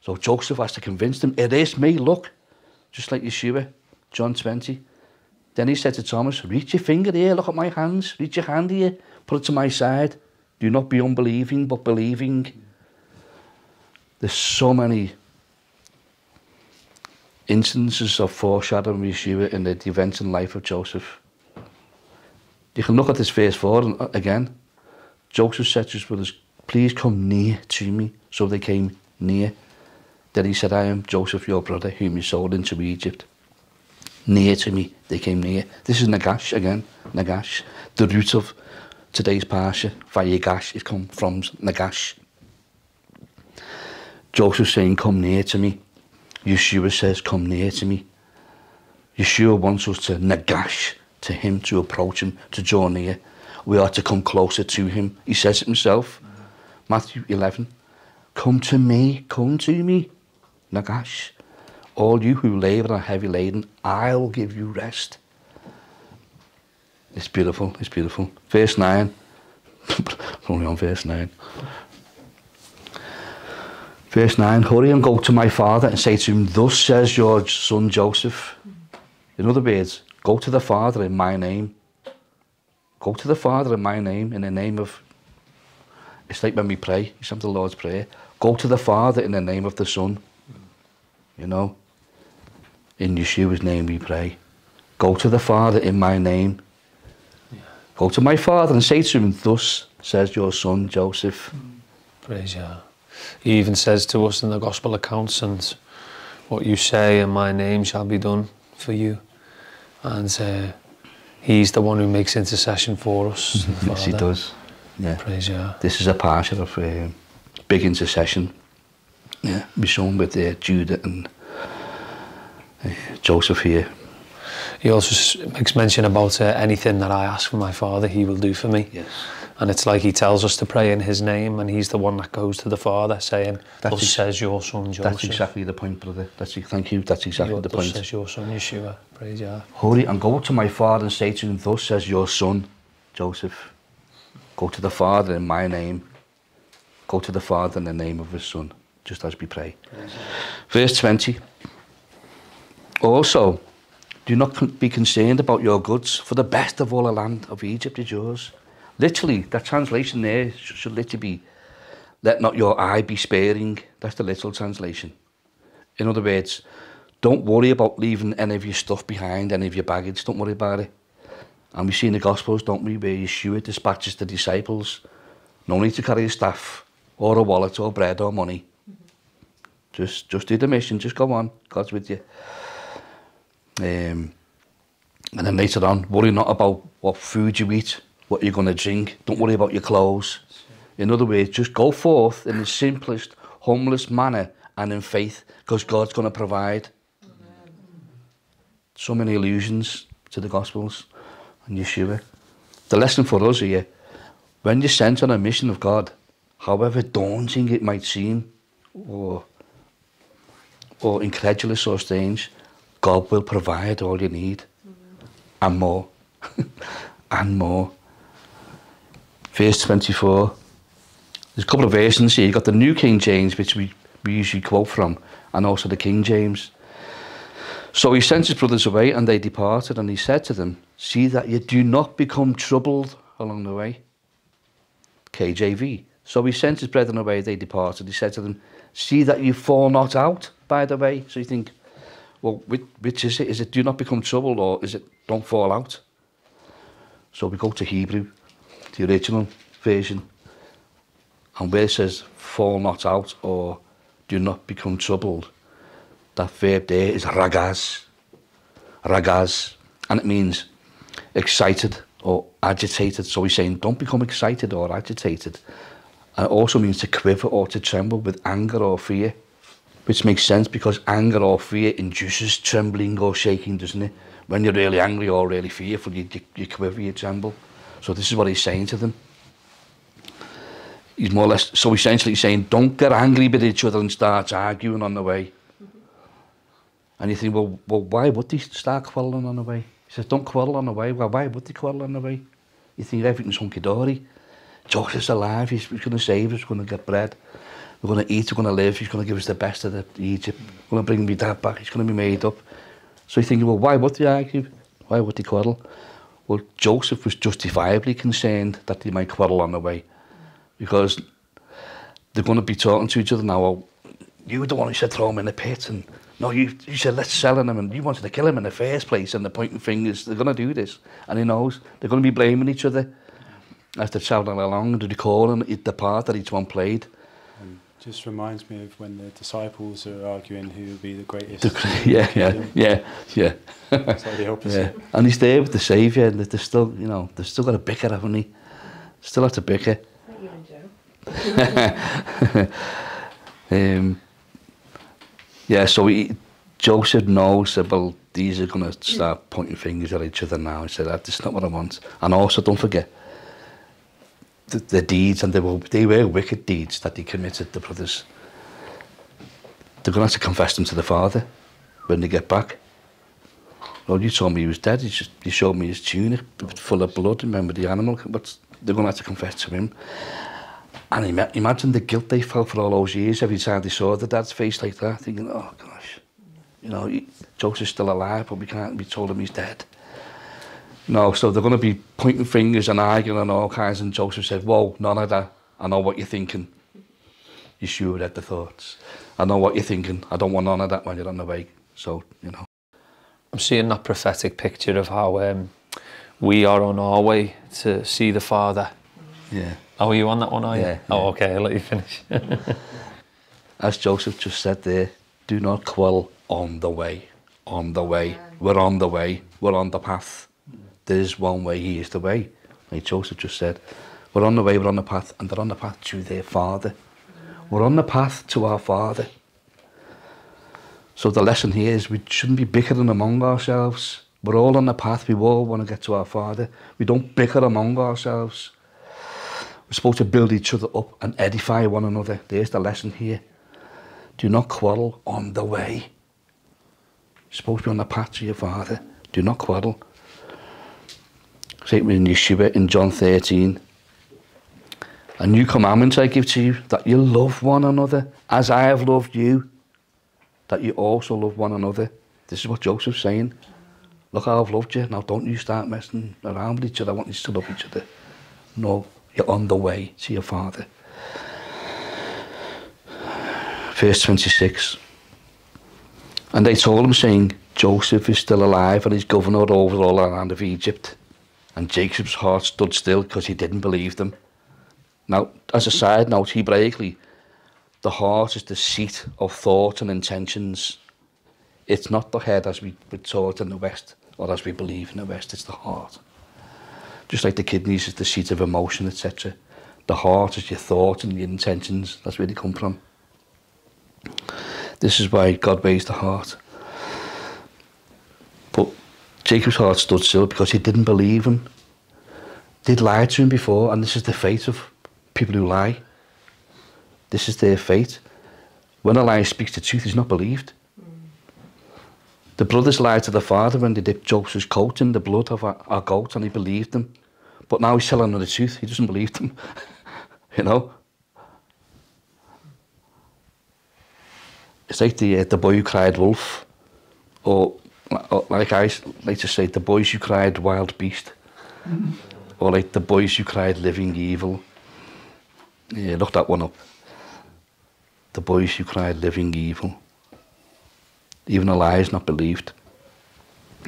So Joseph has to convince them, it is me, look. Just like Yeshua, John 20. Then he said to Thomas, reach your finger here, look at my hands. Reach your hand here, put it to my side. Do not be unbelieving, but believing. There's so many instances of foreshadowing we Yeshua in the events and life of Joseph. You can look at this verse 4 and uh, again. Joseph said to his brothers, please come near to me. So they came near. Then he said, I am Joseph, your brother, whom you sold into Egypt. Near to me, they came near. This is Nagash again, Nagash. The root of today's Parsha, Vayigash, it comes from Nagash. Joseph saying, come near to me. Yeshua says, come near to me. Yeshua wants us to nagash to him, to approach him, to draw near. We are to come closer to him. He says it himself. Matthew 11. Come to me, come to me. Nagash. All you who labour and are heavy laden, I'll give you rest. It's beautiful, it's beautiful. Verse 9. *laughs* only on verse 9. Verse 9, hurry and go to my father and say to him, Thus says your son Joseph. In other words, go to the Father in my name. Go to the Father in my name, in the name of... It's like when we pray, it's the Lord's Prayer. Go to the Father in the name of the Son. You know? In Yeshua's name we pray. Go to the Father in my name. Go to my Father and say to him, Thus says your son Joseph. Praise God. He even says to us in the gospel accounts, and what you say in my name shall be done for you. And uh, he's the one who makes intercession for us. Mm -hmm. Yes, he does. Yeah. Praise God. This is a part of uh, big intercession. Yeah, we're shown with uh, Judah and uh, Joseph here. He also makes mention about uh, anything that I ask for my Father, he will do for me. Yes. And it's like he tells us to pray in his name, and he's the one that goes to the Father saying, That says your son Joseph. That's exactly the point, brother. That's, thank you. That's exactly the point. Thus says your son Yeshua. Praise God. Hurry and go to my Father and say to him, Thus says your son Joseph. Go to the Father in my name. Go to the Father in the name of his Son, just as we pray. Verse 20. Also, do not be concerned about your goods, for the best of all the land of Egypt is yours. Literally, that translation there should literally be, let not your eye be sparing. That's the literal translation. In other words, don't worry about leaving any of your stuff behind, any of your baggage. Don't worry about it. And we see in the Gospels, don't we, where Yeshua dispatches the disciples. No need to carry a staff, or a wallet, or bread, or money. Just, just do the mission. Just go on. God's with you. Um, and then later on, worry not about what food you eat, what you're going to drink. Don't worry about your clothes. In other words, just go forth in the simplest, humblest manner and in faith because God's going to provide. So many illusions to the Gospels and Yeshua. The lesson for us here, when you're sent on a mission of God, however daunting it might seem, or, or incredulous or strange, God will provide all you need and more *laughs* and more verse 24. There's a couple of versions here. You've got the New King James, which we, we usually quote from, and also the King James. So he sent his brothers away, and they departed, and he said to them, See that you do not become troubled along the way. KJV. So he sent his brethren away, they departed. He said to them, See that you fall not out by the way. So you think, well, which, which is it? Is it do not become troubled, or is it don't fall out? So we go to Hebrew the original version. And where it says, fall not out or do not become troubled, that verb there is ragaz. Ragaz. And it means excited or agitated. So he's saying, don't become excited or agitated. And it also means to quiver or to tremble with anger or fear, which makes sense because anger or fear induces trembling or shaking, doesn't it? When you're really angry or really fearful, you, you, you quiver, you tremble. So this is what he's saying to them. He's more or less, so essentially he's saying, don't get angry with each other and start arguing on the way. And you think, well, well, why would they start quarrelling on the way? He says, don't quarrel on the way. Well, why would they quarrel on the way? You think everything's hunky-dory. Joseph's alive, he's, he's going to save us, we're going to get bread. We're going to eat, we're going to live, he's going to give us the best of the Egypt. We're going to bring me dad back, he's going to be made up. So you're thinking, well, why would they argue? Why would they quarrel? Well, Joseph was justifiably concerned that they might quarrel on the way. Because they're going to be talking to each other now, well, you were the one who said throw him in the pit, and no, you, you said let's sell him, and you wanted to kill him in the first place, and the pointing fingers, they're going to do this. And he knows they're going to be blaming each other as they're travelling along and recalling the part that each one played. And just reminds me of when the disciples are arguing who will be the greatest. The, *laughs* yeah, yeah, yeah, yeah. It's like the opposite. yeah. And he's there with the Saviour, and they're still, you know, they've still got a bicker, haven't they? Still have to bicker. Not you and Joe. *laughs* Um, yeah, so he, Joseph knows that, well, these are going to start pointing fingers at each other now. He said, that's not what I want. And also, don't forget, the, the deeds, and they were, they were wicked deeds that he committed, the brothers. They're going to have to confess them to the father when they get back. Well, you told me he was dead. You, just, you showed me his tunic full of blood. Remember the animal? But they're going to have to confess to him. And ima- imagine the guilt they felt for all those years every time they saw the dad's face like that, thinking, oh gosh, you know, he- Joseph's still alive, but we can't, we told him he's dead. No, so they're going to be pointing fingers and arguing and all kinds, and Joseph said, whoa, none of that. I know what you're thinking. You sure read the thoughts. I know what you're thinking. I don't want none of that when you're on the way. So, you know. I'm seeing that prophetic picture of how um, we are on our way to see the Father. Yeah. Oh, are you on that one, are you? Yeah, Oh, yeah. okay, I'll let you finish. *laughs* As Joseph just said there, do not quarrel on the way. On the way. We're on the way. We're on the path. There is one way, he is the way. Like Joseph just said, we're on the way, we're on the path, and they're on the path to their father. We're on the path to our father. So the lesson here is we shouldn't be bickering among ourselves. We're all on the path, we all want to get to our father. We don't bicker among ourselves. We're supposed to build each other up and edify one another. There's the lesson here. Do not quarrel on the way. You're supposed to be on the path to your father. Do not quarrel. Same in Yeshua in John 13. A new commandment I give to you, that you love one another as I have loved you, that you also love one another. This is what Joseph's saying. Look how I've loved you. Now don't you start messing around with each other. I want you to love each other. No, you're on the way to your father. Verse 26. And they told him, saying, Joseph is still alive and is governor over all the land of Egypt. And Jacob's heart stood still because he didn't believe them. Now, as a side note, Hebraically, the heart is the seat of thought and intentions. It's not the head as we were taught in the West or as we believe in the West, it's the heart. Just like the kidneys is the seat of emotion, etc. The heart is your thoughts and your intentions. That's where they come from. This is why God weighs the heart. Jacob's heart stood still because he didn't believe him. They'd lied to him before, and this is the fate of people who lie. This is their fate. When a liar speaks the truth, he's not believed. The brothers lied to the father when they dipped Joseph's coat in the blood of our goat, and he believed them. But now he's telling them the truth. He doesn't believe them. *laughs* you know? It's like the, uh, the boy who cried wolf, or like I like to say, the boys who cried wild beast, mm-hmm. or like the boys who cried living evil. Yeah, look that one up. The boys who cried living evil. Even a lie is not believed.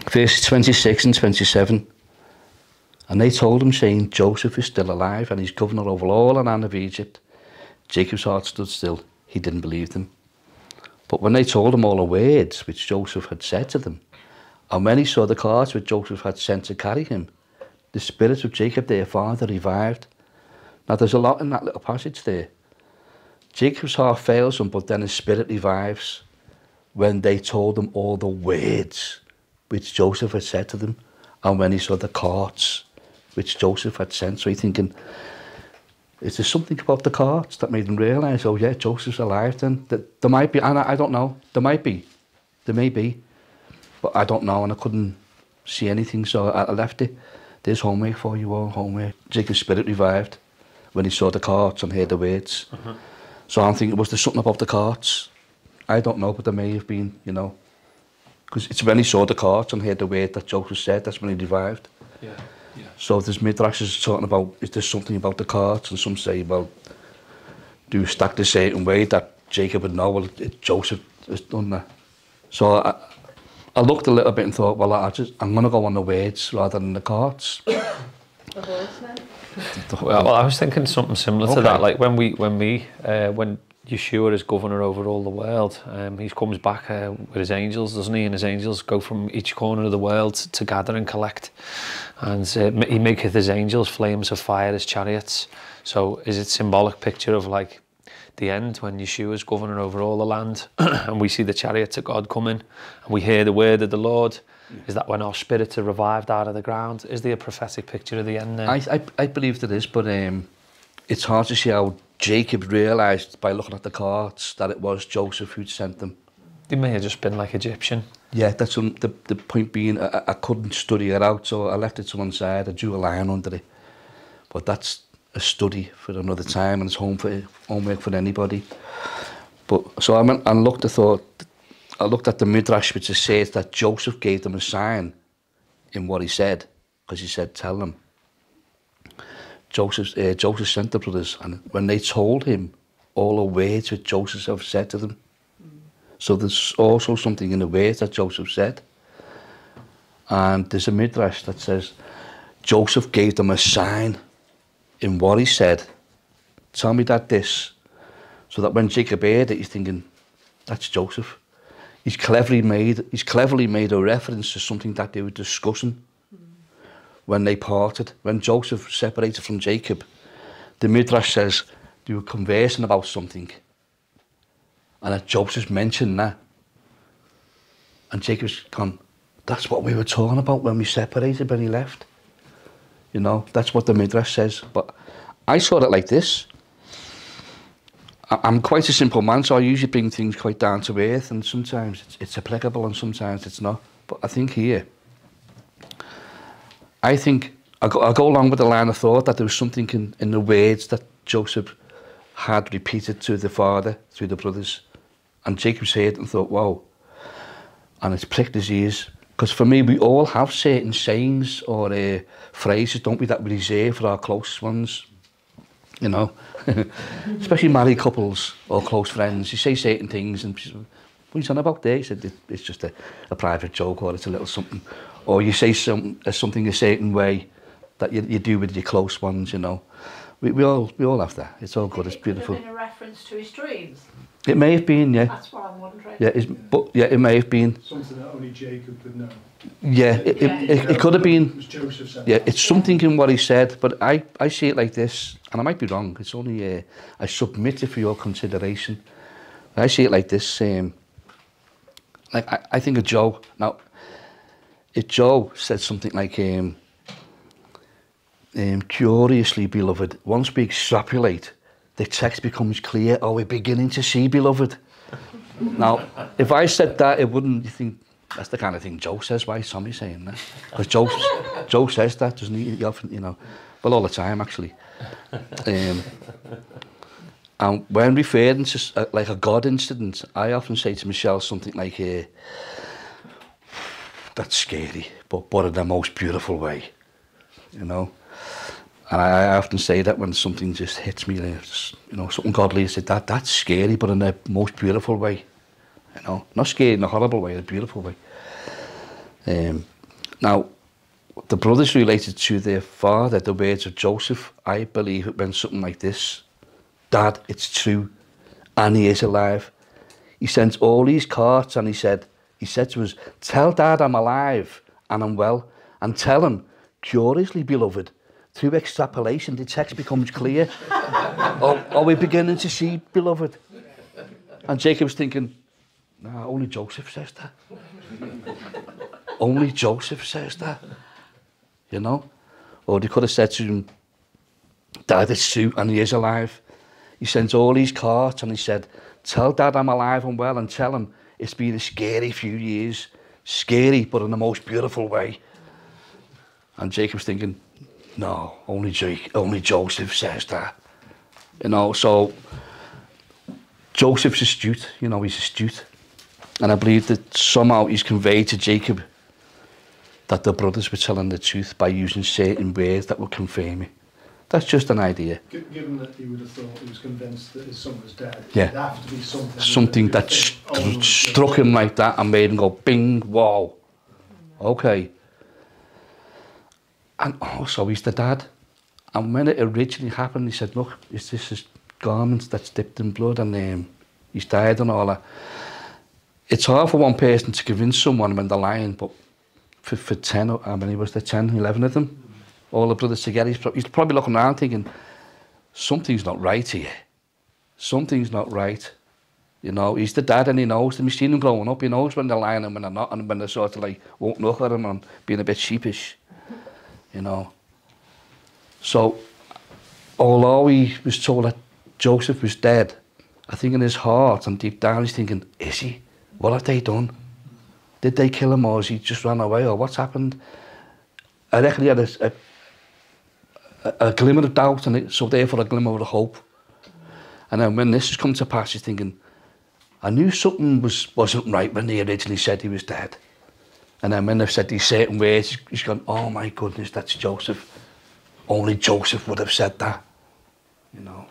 Verses 26 and 27. And they told him, saying, Joseph is still alive and he's governor over all the land of Egypt. Jacob's heart stood still. He didn't believe them. But when they told him all the words which Joseph had said to them, and when he saw the carts which Joseph had sent to carry him, the spirit of Jacob, their father, revived. Now, there's a lot in that little passage there. Jacob's heart fails him, but then his spirit revives when they told him all the words which Joseph had said to them, and when he saw the carts which Joseph had sent. So he's thinking, is there something about the carts that made him realise, oh yeah, Joseph's alive then? That there might be, and I, I don't know, there might be, there may be, but I don't know, and I couldn't see anything, so I, I left it. There's homework for you all, homework. Jacob's spirit revived when he saw the carts and heard the words. Uh-huh. So I'm thinking, was there something about the carts? I don't know, but there may have been, you know. Because it's when he saw the carts and heard the word that Joseph said, that's when he revived. Yeah, yeah. So there's midrashes talking about, is there something about the carts? And some say, well, do you stack the certain way that Jacob would know, well, it, Joseph has done that. So I, I looked a little bit and thought, well, I just, I'm going to go on the words rather than the carts. *coughs* The horse then. Well, *laughs* well, I was thinking something similar to that. Like when we, when we, uh, when Yeshua is governor over all the world, um, he comes back uh, with his angels, doesn't he? And his angels go from each corner of the world to gather and collect. And uh, he maketh his angels flames of fire as chariots. So is it symbolic picture of like the end when Yeshua is governor over all the land *clears throat* and we see the chariots of God coming and we hear the word of the Lord? Is that when our spirits are revived out of the ground? Is there a prophetic picture of the end there? I, I, I believe there is, but um, it's hard to see how Jacob realised by looking at the carts that it was Joseph who'd sent them. They may have just been like Egyptian. Yeah, that's um, the, the point being, I, I couldn't study it out, so I left it to one side, I drew a line under it. But that's a study for another time, and it's home for homework for anybody. But so I went and looked, I thought, I looked at the midrash which says that Joseph gave them a sign in what he said, because he said, "Tell them." Joseph, uh, Joseph sent the brothers, and when they told him all the words that Joseph have said to them, so there's also something in the words that Joseph said. And there's a midrash that says Joseph gave them a sign in what he said. Tell me that this. So that when Jacob heard it, he's thinking, that's Joseph. He's cleverly made he's cleverly made a reference to something that they were discussing when they parted. When Joseph separated from Jacob, the Midrash says they were conversing about something. And that Joseph mentioned that. And Jacob's gone, that's what we were talking about when we separated when he left. You know, that's what the Midrash says. But I saw it like this. I'm quite a simple man, so I usually bring things quite down to earth, and sometimes it's, it's applicable and sometimes it's not. But I think here, I think I go, I go along with the line of thought that there was something in, in the words that Joseph had repeated to the father through the brothers. And Jacob said and thought, wow. And it's pricked his ears. Because for me, we all have certain sayings or uh, phrases, don't we, that we reserve for our close ones. You know, *laughs* especially married couples or close friends. You say certain things and what are you talking about there? He said, it's just a, a private joke or it's a little something. Or you say some, uh, something a certain way that you, you do with your close ones, you know. We, we all we all have that. It's all good. It's It beautiful. have been a reference to his dreams. It may have been, yeah. That's what I'm wondering. Yeah, it's, but yeah, it may have been. Something that only Jacob could know. Yeah, it, it, Yeah. it, it could have been. It was Joseph said Yeah, it's something in what he said, but I, I see it like this, and I might be wrong. It's only uh, I submit it for your consideration. I see it like this. Um, like I, I think of Joe now. If Joe said something like, um, um, "Curiously, beloved," once we extrapolate, the text becomes clear. Are we beginning to see, beloved? now, if I said that, it wouldn't. You think that's the kind of thing Joe says. Why is somebody saying that? Because Joe, Joe says that, doesn't he? He often, you know, well, all the time actually. Um, and when referring to s- uh, like a God incident, I often say to Michelle something like, uh, "That's scary, but but in the most beautiful way," you know. And I, I often say that when something just hits me, you know, something godly, I say that that's scary, but in the most beautiful way. You know, not scary in a horrible way, a beautiful way. Um, now, the brothers related to their father the words of Joseph. I believe it went something like this Dad, it's true, and he is alive. He sent all these cards and he said, he said to us, Tell Dad I'm alive and I'm well, and tell him, curiously beloved, through extrapolation, the text becomes clear. are, are we beginning to see, beloved? And Jacob's thinking, nah, only Joseph says that. *laughs* only Joseph says that. You know? Or they could have said to him, Dad, it's true, and he is alive. He sent all these carts and he said, Tell Dad I'm alive and well, and tell him it's been a scary few years. Scary, but in the most beautiful way. And Jacob's thinking, no, only Jake, only Joseph says that. You know, so Joseph's astute, you know, he's astute. And I believe that somehow he's conveyed to Jacob that the brothers were telling the truth by using certain words that would confirm it. That's just an idea. Gi- Given that he would have thought he was convinced that his son was dead, Yeah. it'd have to be something. Something would that st- struck him like that and made him go, bing, wow. Okay. And also, he's the dad. And when it originally happened, he said, look, is this his garments that's dipped in blood and um, he's died and all that. It's hard for one person to convince someone when they're lying, but for, for 10, or how many was there, 10, 11 of them, all the brothers together, he's, pro- he's probably looking around thinking, something's not right here. Something's not right. You know, he's the dad and he knows them. He's seen them growing up. He knows when they're lying and when they're not and when they're sort of like won't look at him and being a bit sheepish. You know. So, although he was told that Joseph was dead, I think in his heart and deep down he's thinking, is he? What have they done? Did they kill him or has he just run away or what's happened? I reckon he had a, a, a, glimmer of doubt and so therefore a glimmer of hope. And then when this has come to pass, he's thinking, I knew something was, wasn't right when they originally said he was dead. And then when they've said these certain words, he's- gone, oh my goodness, that's Joseph. Only Joseph would have said that. You know.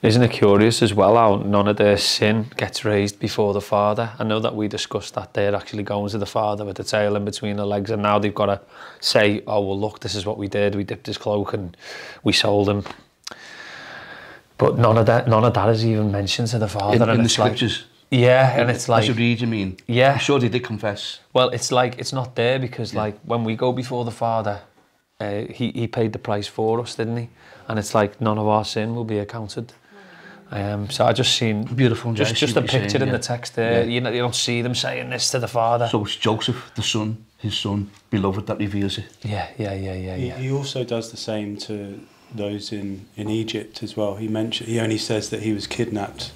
Isn't it curious as well how none of their sin gets raised before the Father? I know that we discussed that they're actually going to the Father with the tail in between their legs, and now they've got to say, "Oh well, look, this is what we did. We dipped his cloak and we sold him." But none of that, none of that is even mentioned to the Father. In, in the it's like- scriptures. Yeah, and it's like, As you read, you mean? Yeah. I'm sure they did confess. well, it's like it's not there because like when we go before the Father, uh, he he paid the price for us, didn't he? And it's like none of our sin will be accounted. Um, so I just seen Beautiful. just yeah, just a picture saying, in yeah. the text there. Yeah. You know, you don't see them saying this to the Father. So it's Joseph, the son, his son, beloved, that reveals it. yeah, yeah, yeah, yeah, He, yeah. he also does the same to those in, in Egypt as well. He mention, he only says that he was kidnapped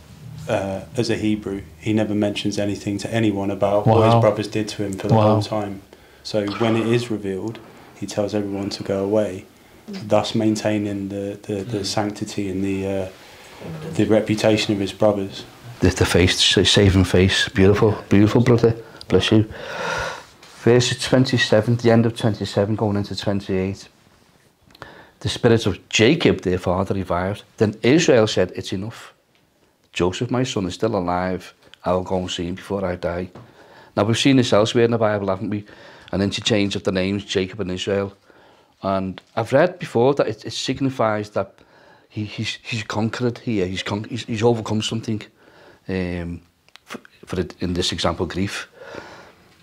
uh, as a Hebrew. He never mentions anything to anyone about what his brothers did to him for the Wow. whole time. So when it is revealed, he tells everyone to go away, thus maintaining the, the, the sanctity and the uh, the reputation of his brothers. The, the face, saving face. Beautiful, beautiful, brother. Bless you. Verse 27, the end of 27, going into 28. The spirit of Jacob, their father, revived. Then Israel said, It's enough. Joseph, my son, is still alive. I will go and see him before I die. Now, we've seen this elsewhere in the Bible, haven't we? An interchange of the names Jacob and Israel. And I've read before that it, it signifies that he, he's, he's conquered here, he's, con- he's, he's overcome something. Um, for, for it, in this example, grief.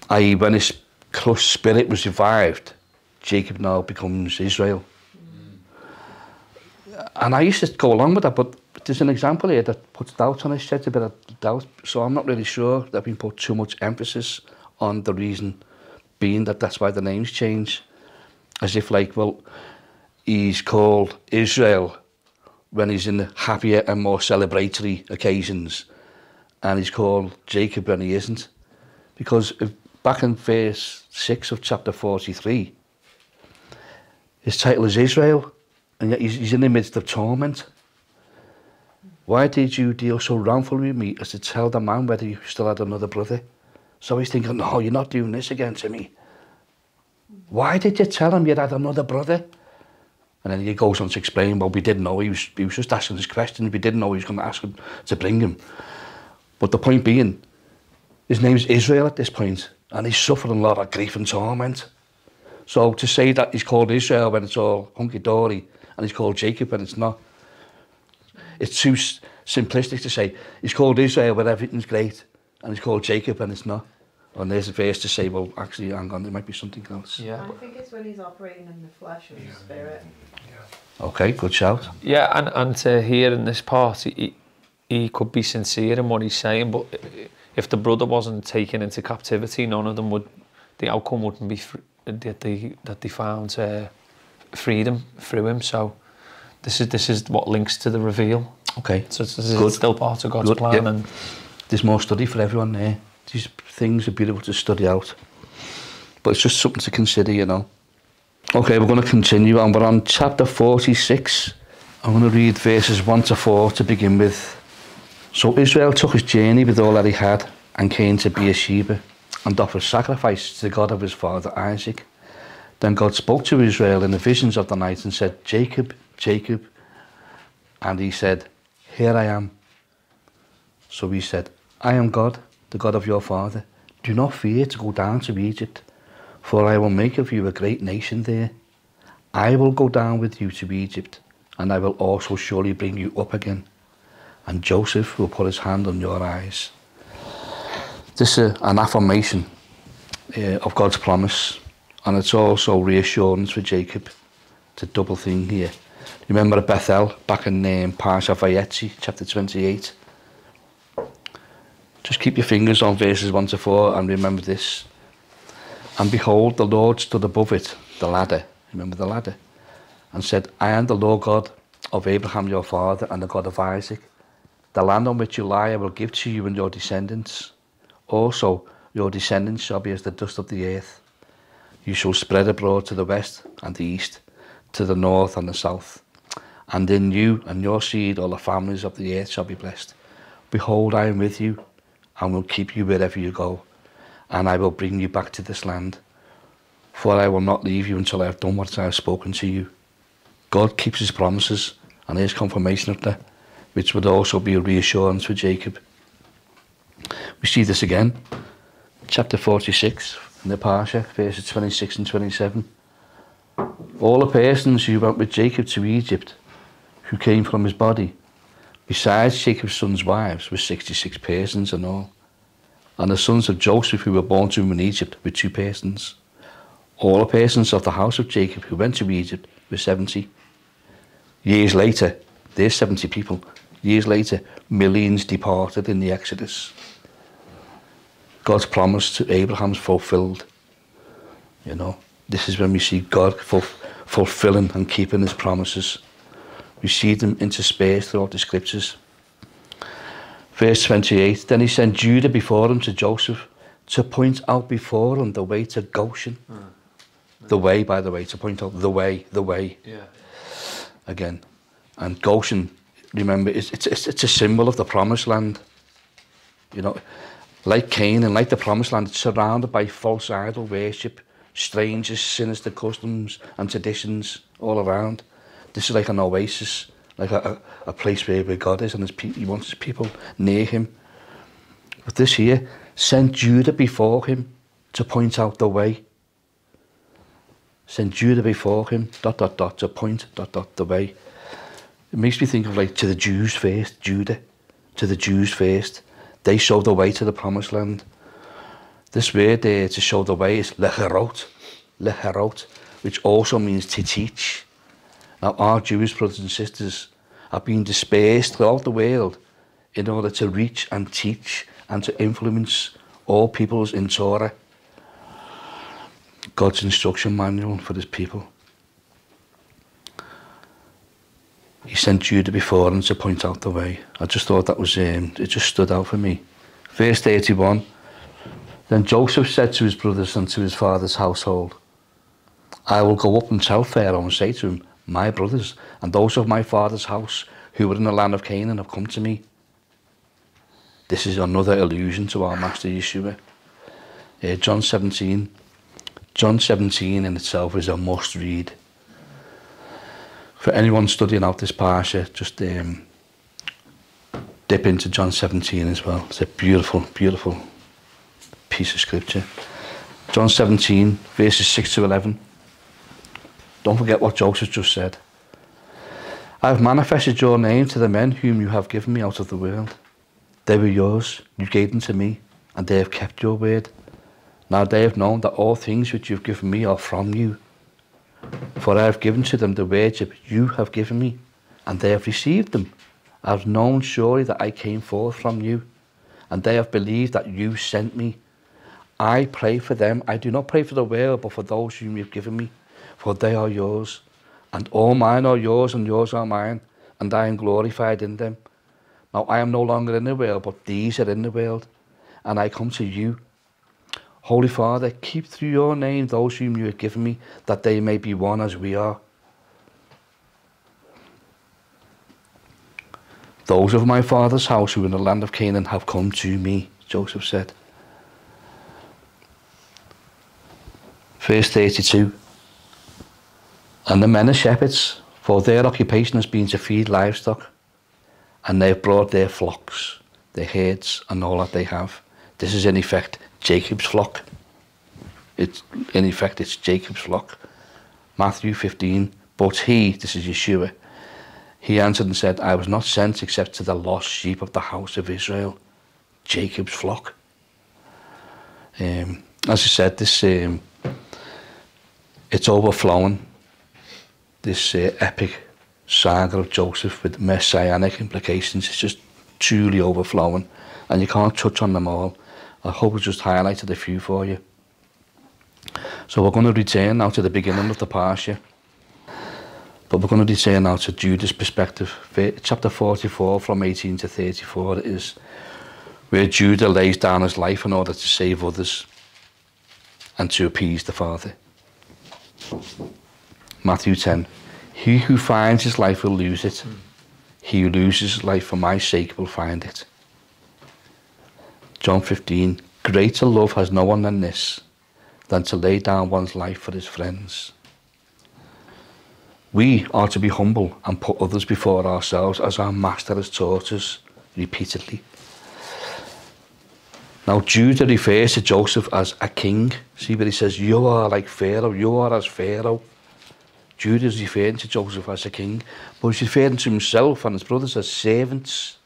I.e., when his crushed spirit was revived, Jacob now becomes Israel. And I used to go along with that, but there's an example here that puts doubt on it, sheds a bit of doubt. So I'm not really sure that we put too much emphasis on the reason being that that's why the names change. As if like, well, he's called Israel when he's in happier and more celebratory occasions, and he's called Jacob when he isn't. Because if, back in verse 6 of chapter 43, his title is Israel, and yet he's, he's in the midst of torment. Why did you deal so wrongfully with me as to tell the man whether you still had another brother? So he's thinking, no, you're not doing this again to me. Why did you tell him you had another brother? And then he goes on to explain, well, we didn't know. He was, he was just asking his questions. We didn't know he was going to ask him to bring him. But the point being, his name's Israel at this point, and he's suffering a lot of grief and torment. So to say that he's called Israel when it's all hunky-dory and he's called Jacob when it's not, it's too s- simplistic to say he's called Israel when everything's great and he's called Jacob and it's not. And there's a verse to say, well, actually, hang on, there might be something else. Yeah. I think it's when he's operating in the flesh or the spirit. Okay, good shout. Yeah, and, and to hear in this part, he, he could be sincere in what he's saying, but if the brother wasn't taken into captivity, none of them would, the outcome wouldn't be fr- that they, that they found uh, freedom through him. So this is, this is what links to the reveal. Okay, So this is still part of God's Good, plan. yep. And there's more study for everyone there. These things are beautiful to study out. But it's just something to consider, you know. Okay, we're going to continue and we're on chapter 46. I'm going to read verses 1 to 4 to begin with. So Israel took his journey with all that he had and came to Beersheba and offered sacrifice to the God of his father Isaac. Then God spoke to Israel in the visions of the night and said, Jacob, Jacob. And he said, Here I am. So he said, I am God, the God of your father. Do not fear to go down to Egypt, for I will make of you a great nation there. I will go down with you to Egypt, and I will also surely bring you up again. And Joseph will put his hand on your eyes. This is an affirmation uh, of God's promise, and it's also reassurance for Jacob. It's a double thing here. Remember at Bethel, back in um, Parsha Vayetzi, chapter 28? Just keep your fingers on verses 1 to 4 and remember this. And behold, the Lord stood above it, the ladder. Remember the ladder? And said, I am the Lord God of Abraham your father and the God of Isaac. The land on which you lie I will give to you and your descendants. Also, your descendants shall be as the dust of the earth. You shall spread abroad to the west and the east, to the north and the south. And in you and your seed all the families of the earth shall be blessed. Behold, I am with you, and will keep you wherever you go, and I will bring you back to this land. For I will not leave you until I have done what I have spoken to you. God keeps his promises, and here's confirmation of that, which would also be a reassurance for Jacob. We see this again, chapter 46 in the Parsha, verses 26 and 27. All the persons who went with Jacob to Egypt, who came from his body, besides Jacob's sons' wives, were 66 persons in all. And the sons of Joseph who were born to him in Egypt were two persons. All the persons of the house of Jacob who went to Egypt were 70. Years later, there's 70 people. Years later, millions departed in the Exodus. God's promise to Abraham's fulfilled. You know, this is when we see God ful- fulfilling and keeping his promises. We see them interspersed throughout the scriptures. Verse 28 Then he sent Judah before him to Joseph to point out before him the way to Goshen. Hmm. The way, by the way, to point out the way, the way yeah. again. And Goshen, remember, it's, it's, it's, it's a symbol of the promised land. You know, like Cain and like the promised land, it's surrounded by false idol worship, strangers, sinister customs and traditions all around. This is like an oasis, like a, a, a place where, where God is and his pe- he wants his people near him. But this here sent Judah before him to point out the way. Sent Judah before him, dot, dot, dot, to point, dot, dot, the way. It makes me think of like to the Jews first, Judah, to the Jews first. They show the way to the promised land. This word there to show the way is lecherot, lecherot, which also means to teach. Now, our Jewish brothers and sisters are being dispersed throughout the world in order to reach and teach and to influence all peoples in Torah. God's instruction manual for his people. He sent Judah before him to point out the way. I just thought that was, um, it just stood out for me. Verse 31. Then Joseph said to his brothers and to his father's household, I will go up and tell Pharaoh and say to him, My brothers and those of my father's house who were in the land of Canaan have come to me. This is another allusion to our Master Yeshua. Uh, John 17. John 17 in itself is a must read. For anyone studying out this parsha, just um, dip into John 17 as well. It's a beautiful, beautiful piece of scripture. John 17, verses 6 to 11. Don't forget what Joseph just said. I have manifested your name to the men whom you have given me out of the world. They were yours, you gave them to me, and they have kept your word. Now they have known that all things which you have given me are from you. For I have given to them the words which you have given me, and they have received them. I have known surely that I came forth from you, and they have believed that you sent me. I pray for them. I do not pray for the world, but for those whom you have given me, for they are yours. And all mine are yours, and yours are mine, and I am glorified in them. Now I am no longer in the world, but these are in the world, and I come to you. Holy Father, keep through your name those whom you have given me, that they may be one as we are. Those of my father's house who are in the land of Canaan have come to me, Joseph said. Verse 32 And the men are shepherds, for their occupation has been to feed livestock, and they have brought their flocks, their herds, and all that they have. This is in effect Jacob's flock. It's in effect it's Jacob's flock. Matthew 15. But he, this is Yeshua, he answered and said, I was not sent except to the lost sheep of the house of Israel, Jacob's flock. Um, as I said, this um, it's overflowing. This uh, epic saga of Joseph with messianic implications is just truly overflowing, and you can't touch on them all. I hope I just highlighted a few for you. So we're going to return now to the beginning of the Parsha. But we're going to return now to Judah's perspective. Chapter 44 from 18 to 34 is where Judah lays down his life in order to save others and to appease the Father. Matthew 10 He who finds his life will lose it. He who loses his life for my sake will find it. John 15 Greater love has no one than this, than to lay down one's life for his friends. We are to be humble and put others before ourselves as our Master has taught us repeatedly. Now, Judah refers to Joseph as a king. See where he says, You are like Pharaoh, you are as Pharaoh. Judah is referring to Joseph as a king, but he's referring to himself and his brothers as servants.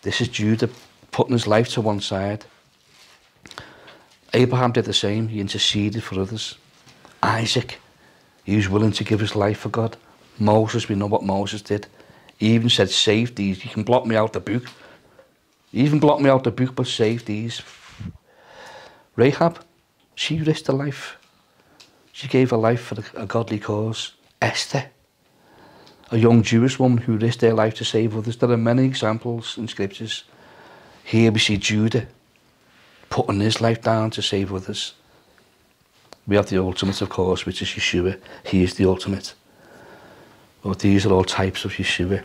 This is Judah putting his life to one side. Abraham did the same, he interceded for others. Isaac, he was willing to give his life for God. Moses, we know what Moses did. He even said, Save these, you can block me out the book. You even block me out the book, but save these. Rahab, she risked her life. She gave her life for a godly cause. Esther, a young Jewish woman who risked her life to save others. There are many examples in scriptures. Here we see Judah putting his life down to save others. We have the ultimate, of course, which is Yeshua. He is the ultimate. But these are all types of Yeshua.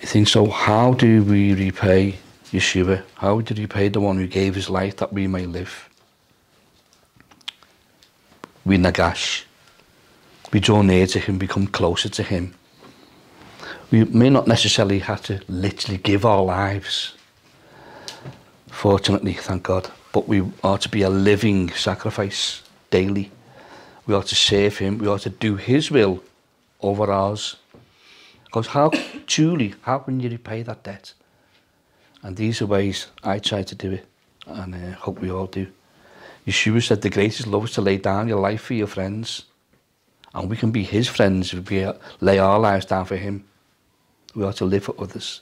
You think so? How do we repay Yeshua? How do we repay the one who gave his life that we may live? We nagash. We draw near to him, become closer to him. We may not necessarily have to literally give our lives. Fortunately, thank God. But we are to be a living sacrifice daily. We are to serve him. We are to do his will over ours. Because how *coughs* truly, how can you repay that debt? And these are ways I try to do it, and I uh, hope we all do. Yeshua said the greatest love is to lay down your life for your friends. And we can be his friends if we lay our lives down for him. We are to live for others.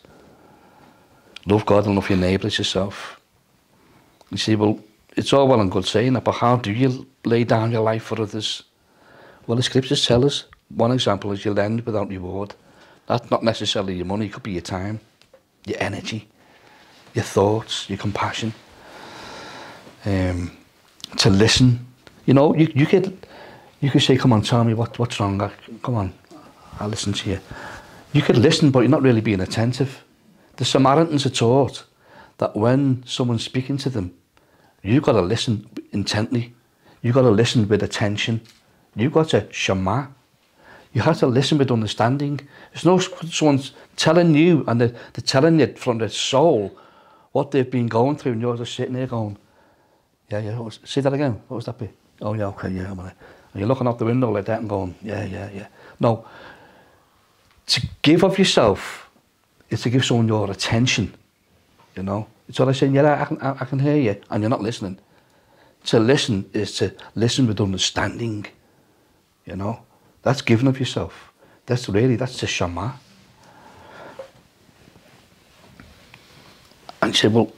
Love God and love your neighbour as yourself. You see, well, it's all well and good saying that, but how do you lay down your life for others? Well, the scriptures tell us. One example is you lend without reward. That's not necessarily your money, it could be your time, your energy, your thoughts, your compassion. Um, to listen. You know, you, you could you could say, come on, tell me what, what's wrong. I, come on, I'll listen to you. You could listen, but you're not really being attentive. The Samaritans are taught that when someone's speaking to them, you've got to listen intently. You've got to listen with attention. You've got to shema. You have to listen with understanding. There's no someone's telling you and they're, they're telling you from their soul what they've been going through and you're just sitting there going, yeah, yeah, say that again. What was that bit? Oh yeah, okay, yeah, I'm. And you're looking out the window like that and going, yeah, yeah, yeah. No. To give of yourself is to give someone your attention. You know, it's what I'm saying. Yeah, I can, I, I can hear you, and you're not listening. To listen is to listen with understanding. You know, that's giving of yourself. That's really that's the shama. And you say, well,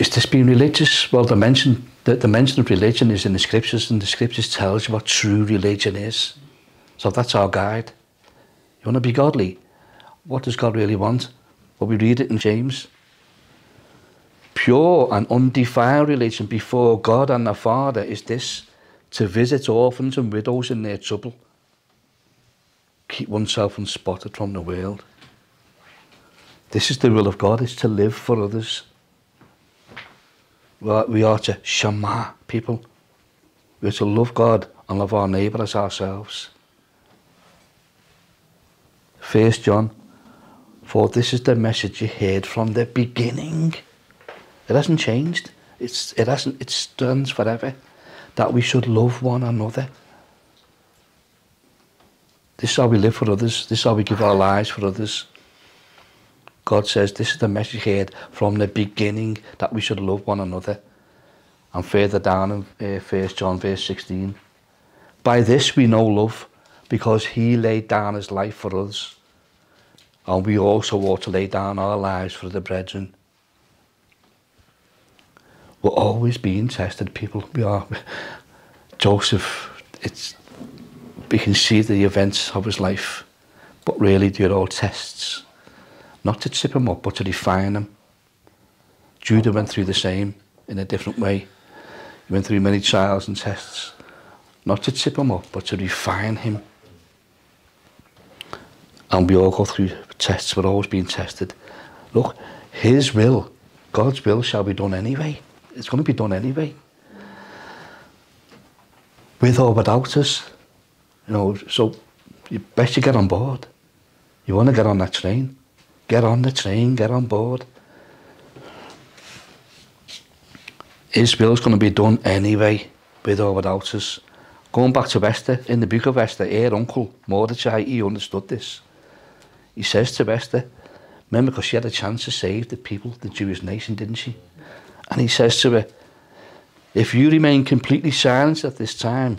is this being religious? Well, the mention the, the mention of religion is in the scriptures, and the scriptures tells you what true religion is. So that's our guide. You want to be godly? What does God really want? Well, we read it in James. Pure and undefiled religion before God and the Father is this to visit orphans and widows in their trouble, keep oneself unspotted from the world. This is the will of God, is to live for others. We are, to shama people. We are to love God and love our neighbour as ourselves. First John, for this is the message you heard from the beginning. It hasn't changed. It's, it hasn't, it stands forever. That we should love one another. This is how we live for others. This is how we give our lives for others. God says this is the message heard from the beginning that we should love one another. And further down in uh, 1 John verse 16. By this we know love, because he laid down his life for us. And we also ought to lay down our lives for the brethren. We're always being tested, people. We are. *laughs* Joseph, it's we can see the events of his life, but really they're all tests. Not to tip him up, but to refine him. Judah went through the same in a different way. He went through many trials and tests. Not to tip him up, but to refine him. And we all go through tests, we're always being tested. Look, his will, God's will shall be done anyway. It's going to be done anyway. With or without us. You know, so you best you get on board. You want to get on that train. Get on the train, get on board. His will's going to be done anyway, with or without us. Going back to Esther, in the book of Esther, her uncle, Mordecai, he understood this. He says to Esther, remember, because she had a chance to save the people, the Jewish nation, didn't she? And he says to her, if you remain completely silent at this time,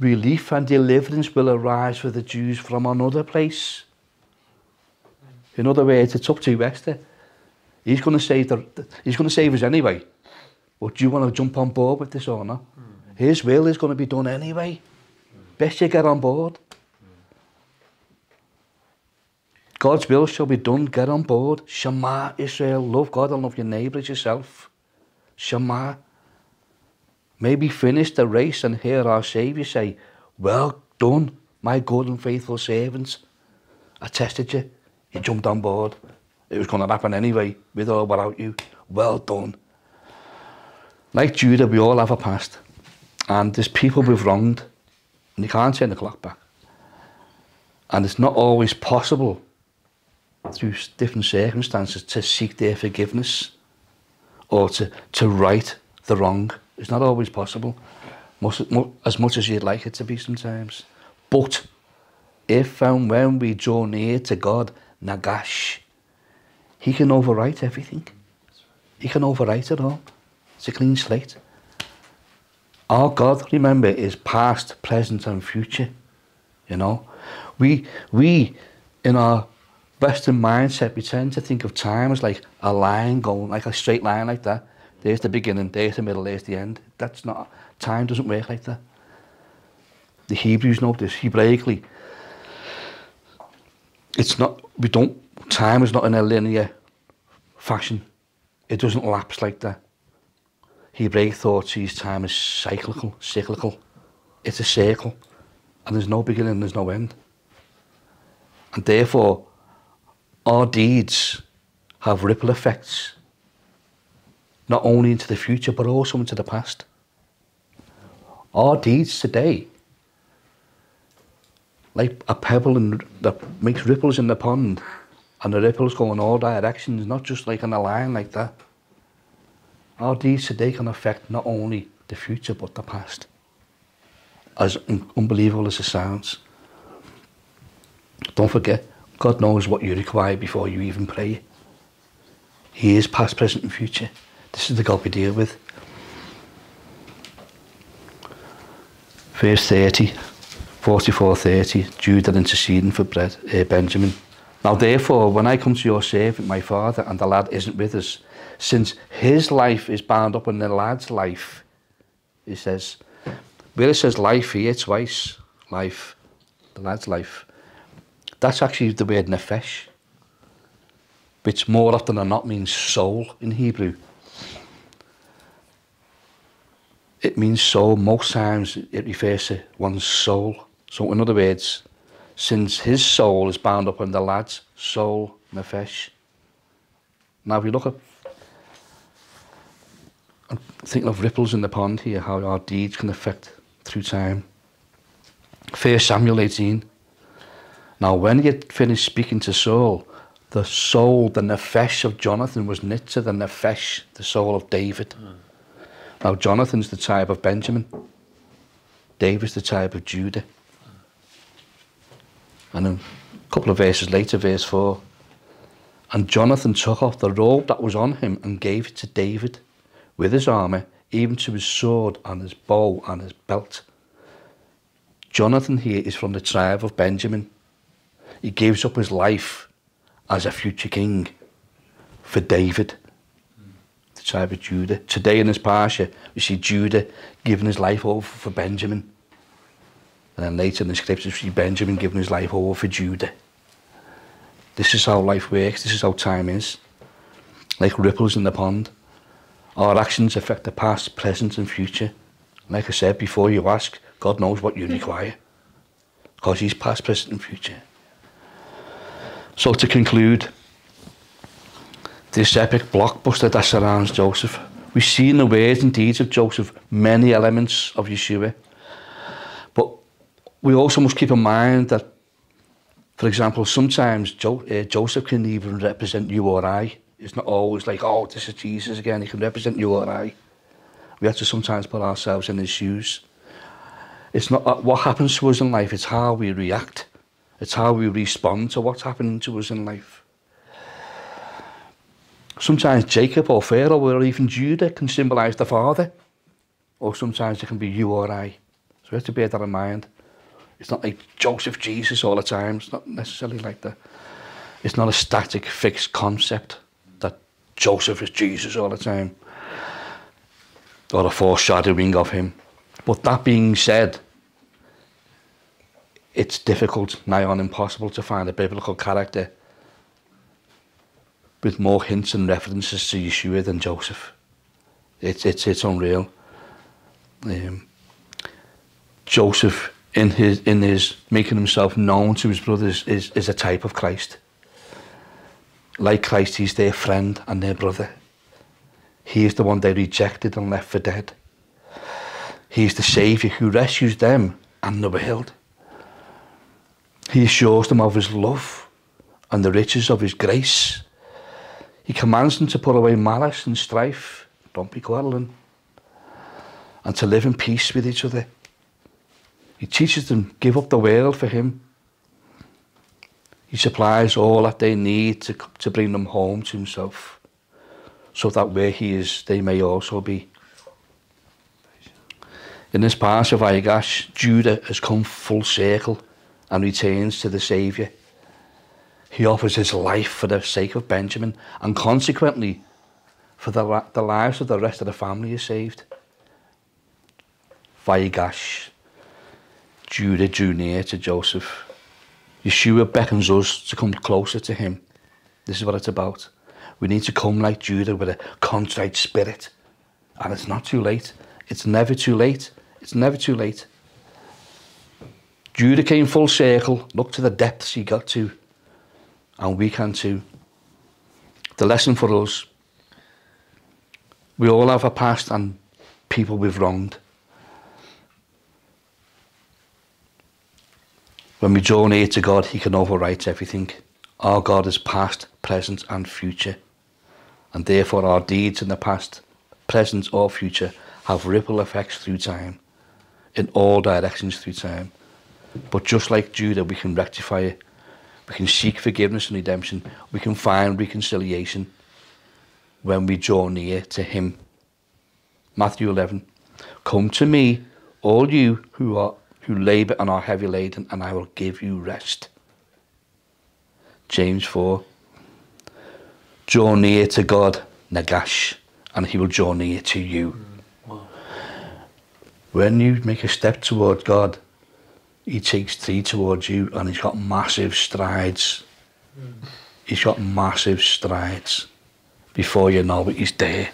relief and deliverance will arise for the Jews from another place. In other words, it's up to Esther. He's going to save the, he's going to save us anyway. But do you want to jump on board with this or not? Mm. His will is going to be done anyway. Mm. Best you get on board. God's will shall be done. Get on board. Shema Israel. Love God and love your neighbour as yourself. Shema. Maybe finish the race and hear our Saviour say, Well done, my good and faithful servants. I tested you. You jumped on board. It was going to happen anyway, with or without you. Well done. Like Judah, we all have a past. And there's people we've wronged. And you can't turn the clock back. And it's not always possible through different circumstances to seek their forgiveness or to, to right the wrong. It's not always possible, as much as you'd like it to be sometimes. But if and when we draw near to God, Nagash, He can overwrite everything. He can overwrite it all. It's a clean slate. Our God, remember, is past, present, and future. You know, we we in our Western mindset, we tend to think of time as like a line going, like a straight line like that. There's the beginning, there's the middle, there's the end. That's not, time doesn't work like that. The Hebrews know this, Hebraically. It's not, we don't, time is not in a linear fashion. It doesn't lapse like that. Hebraic thought sees time as cyclical, cyclical. It's a circle. And there's no beginning, there's no end. And therefore, our deeds have ripple effects, not only into the future, but also into the past. Our deeds today, like a pebble in, that makes ripples in the pond, and the ripples go in all directions, not just like in a line like that. Our deeds today can affect not only the future but the past. As un- unbelievable as it sounds. Don't forget, God knows what you require before you even pray. He is past, present, and future. This is the God we deal with. Verse 30, 44 30, Judah interceding for bread, uh, Benjamin. Now, therefore, when I come to your servant, my father, and the lad isn't with us, since his life is bound up in the lad's life, he says, where it says life here twice, life, the lad's life, that's actually the word nefesh, which more often than not means soul in Hebrew. It means soul. Most times it refers to one's soul. So in other words, since his soul is bound up in the lad's soul, nefesh. Now if you look at, I'm thinking of ripples in the pond here, how our deeds can affect through time. 1 Samuel 18. Now when he had finished speaking to Saul, the soul, the nefesh of Jonathan was knit to the nefesh, the soul of David. Now Jonathan's the tribe of Benjamin. David's the tribe of Judah. And a couple of verses later, verse 4. And Jonathan took off the robe that was on him and gave it to David with his armour, even to his sword and his bow and his belt. Jonathan here is from the tribe of Benjamin. He gives up his life as a future king for David, the tribe of Judah. Today in this parsha, we see Judah giving his life over for Benjamin. And then later in the scriptures, we see Benjamin giving his life over for Judah. This is how life works. This is how time is. Like ripples in the pond. Our actions affect the past, present and future. Like I said, before you ask, God knows what you require. Because he's past, present and future. So to conclude, this epic blockbuster that surrounds Joseph, we see in the words and deeds of Joseph many elements of Yeshua. We also must keep in mind that, for example, sometimes jo- uh, Joseph can even represent you or I. It's not always like, oh, this is Jesus again. He can represent you or I. We have to sometimes put ourselves in his shoes. It's not what happens to us in life, it's how we react. It's how we respond to what's happening to us in life. Sometimes Jacob or Pharaoh or even Judah can symbolize the father. Or sometimes it can be you or I. So we have to bear that in mind. It's not like Joseph Jesus all the time. It's not necessarily like that. It's not a static, fixed concept that Joseph is Jesus all the time. Or a foreshadowing of him. But that being said, it's difficult, nigh on impossible, to find a biblical character with more hints and references to Yeshua than Joseph. It's it's it's unreal. Um, Joseph, in his in his making himself known to his brothers, is is a type of Christ. Like Christ, he's their friend and their brother. He is the one they rejected and left for dead. He is the Saviour who rescues them and the world. He assures them of his love and the riches of his grace. He commands them to put away malice and strife, don't be quarrelling, and to live in peace with each other. He teaches them give up the world for him. He supplies all that they need to, to bring them home to himself, so that where he is, they may also be. In this part of Vayigash, Judah has come full circle and returns to the Saviour. He offers his life for the sake of Benjamin, and consequently, for the, the lives of the rest of the family is saved. Vayigash, Judah drew near to Joseph. Yeshua beckons us to come closer to him. This is what it's about. We need to come like Judah with a contrite spirit. And it's not too late. It's never too late. It's never too late. Judah came full circle, look to the depths he got to, and we can too. The lesson for us we all have a past and people we've wronged. When we draw near to God, He can overwrite everything. Our God is past, present, and future. And therefore, our deeds in the past present or future, have ripple effects through time, in all directions through time. But just like Judah, we can rectify it. We can seek forgiveness and redemption. We can find reconciliation when we draw near to Him. Matthew 11. Come to me, all you who are who labour and are heavy laden, and I will give you rest. James 4. Draw near to God, Nagash, and he will draw near to you. When you make a step toward God, he takes three towards you and he's got massive strides. He's got massive strides. Before you know it, he's there.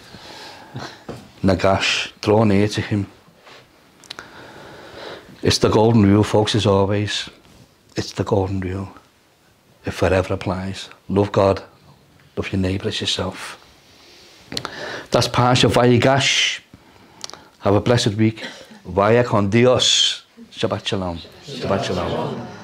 Nagash, draw near to him. It's the golden rule, folks, as always. It's the golden rule. It forever applies. Love God, love your neighbour as yourself. That's Parsha Vayigash. Have a blessed week. Vaya con Dios. Shabbat Shalom. Shabbat Shalom.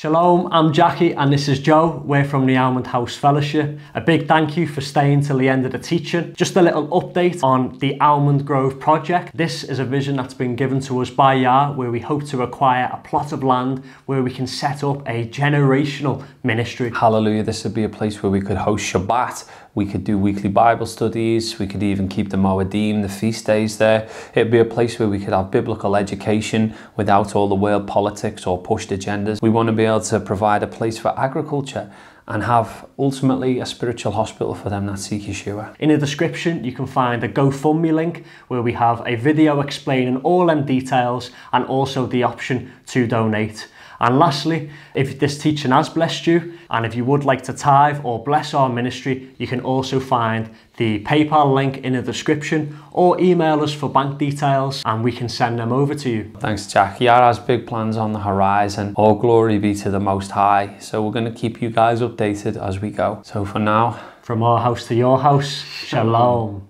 Shalom, I'm Jackie and this is Joe. We're from the Almond House Fellowship. A big thank you for staying till the end of the teaching. Just a little update on the Almond Grove project. This is a vision that's been given to us by Yah where we hope to acquire a plot of land where we can set up a generational ministry. Hallelujah. This would be a place where we could host Shabbat. We could do weekly Bible studies. We could even keep the Moedim, the feast days there. It'd be a place where we could have biblical education without all the world politics or pushed agendas. We want to be able to provide a place for agriculture and have ultimately a spiritual hospital for them that seek Yeshua. In the description, you can find a GoFundMe link where we have a video explaining all them details and also the option to donate. And lastly, if this teaching has blessed you, and if you would like to tithe or bless our ministry, you can also find the PayPal link in the description or email us for bank details and we can send them over to you. Thanks, Jack. Yara has big plans on the horizon. All glory be to the Most High. So we're going to keep you guys updated as we go. So for now, From our house to your house, shalom.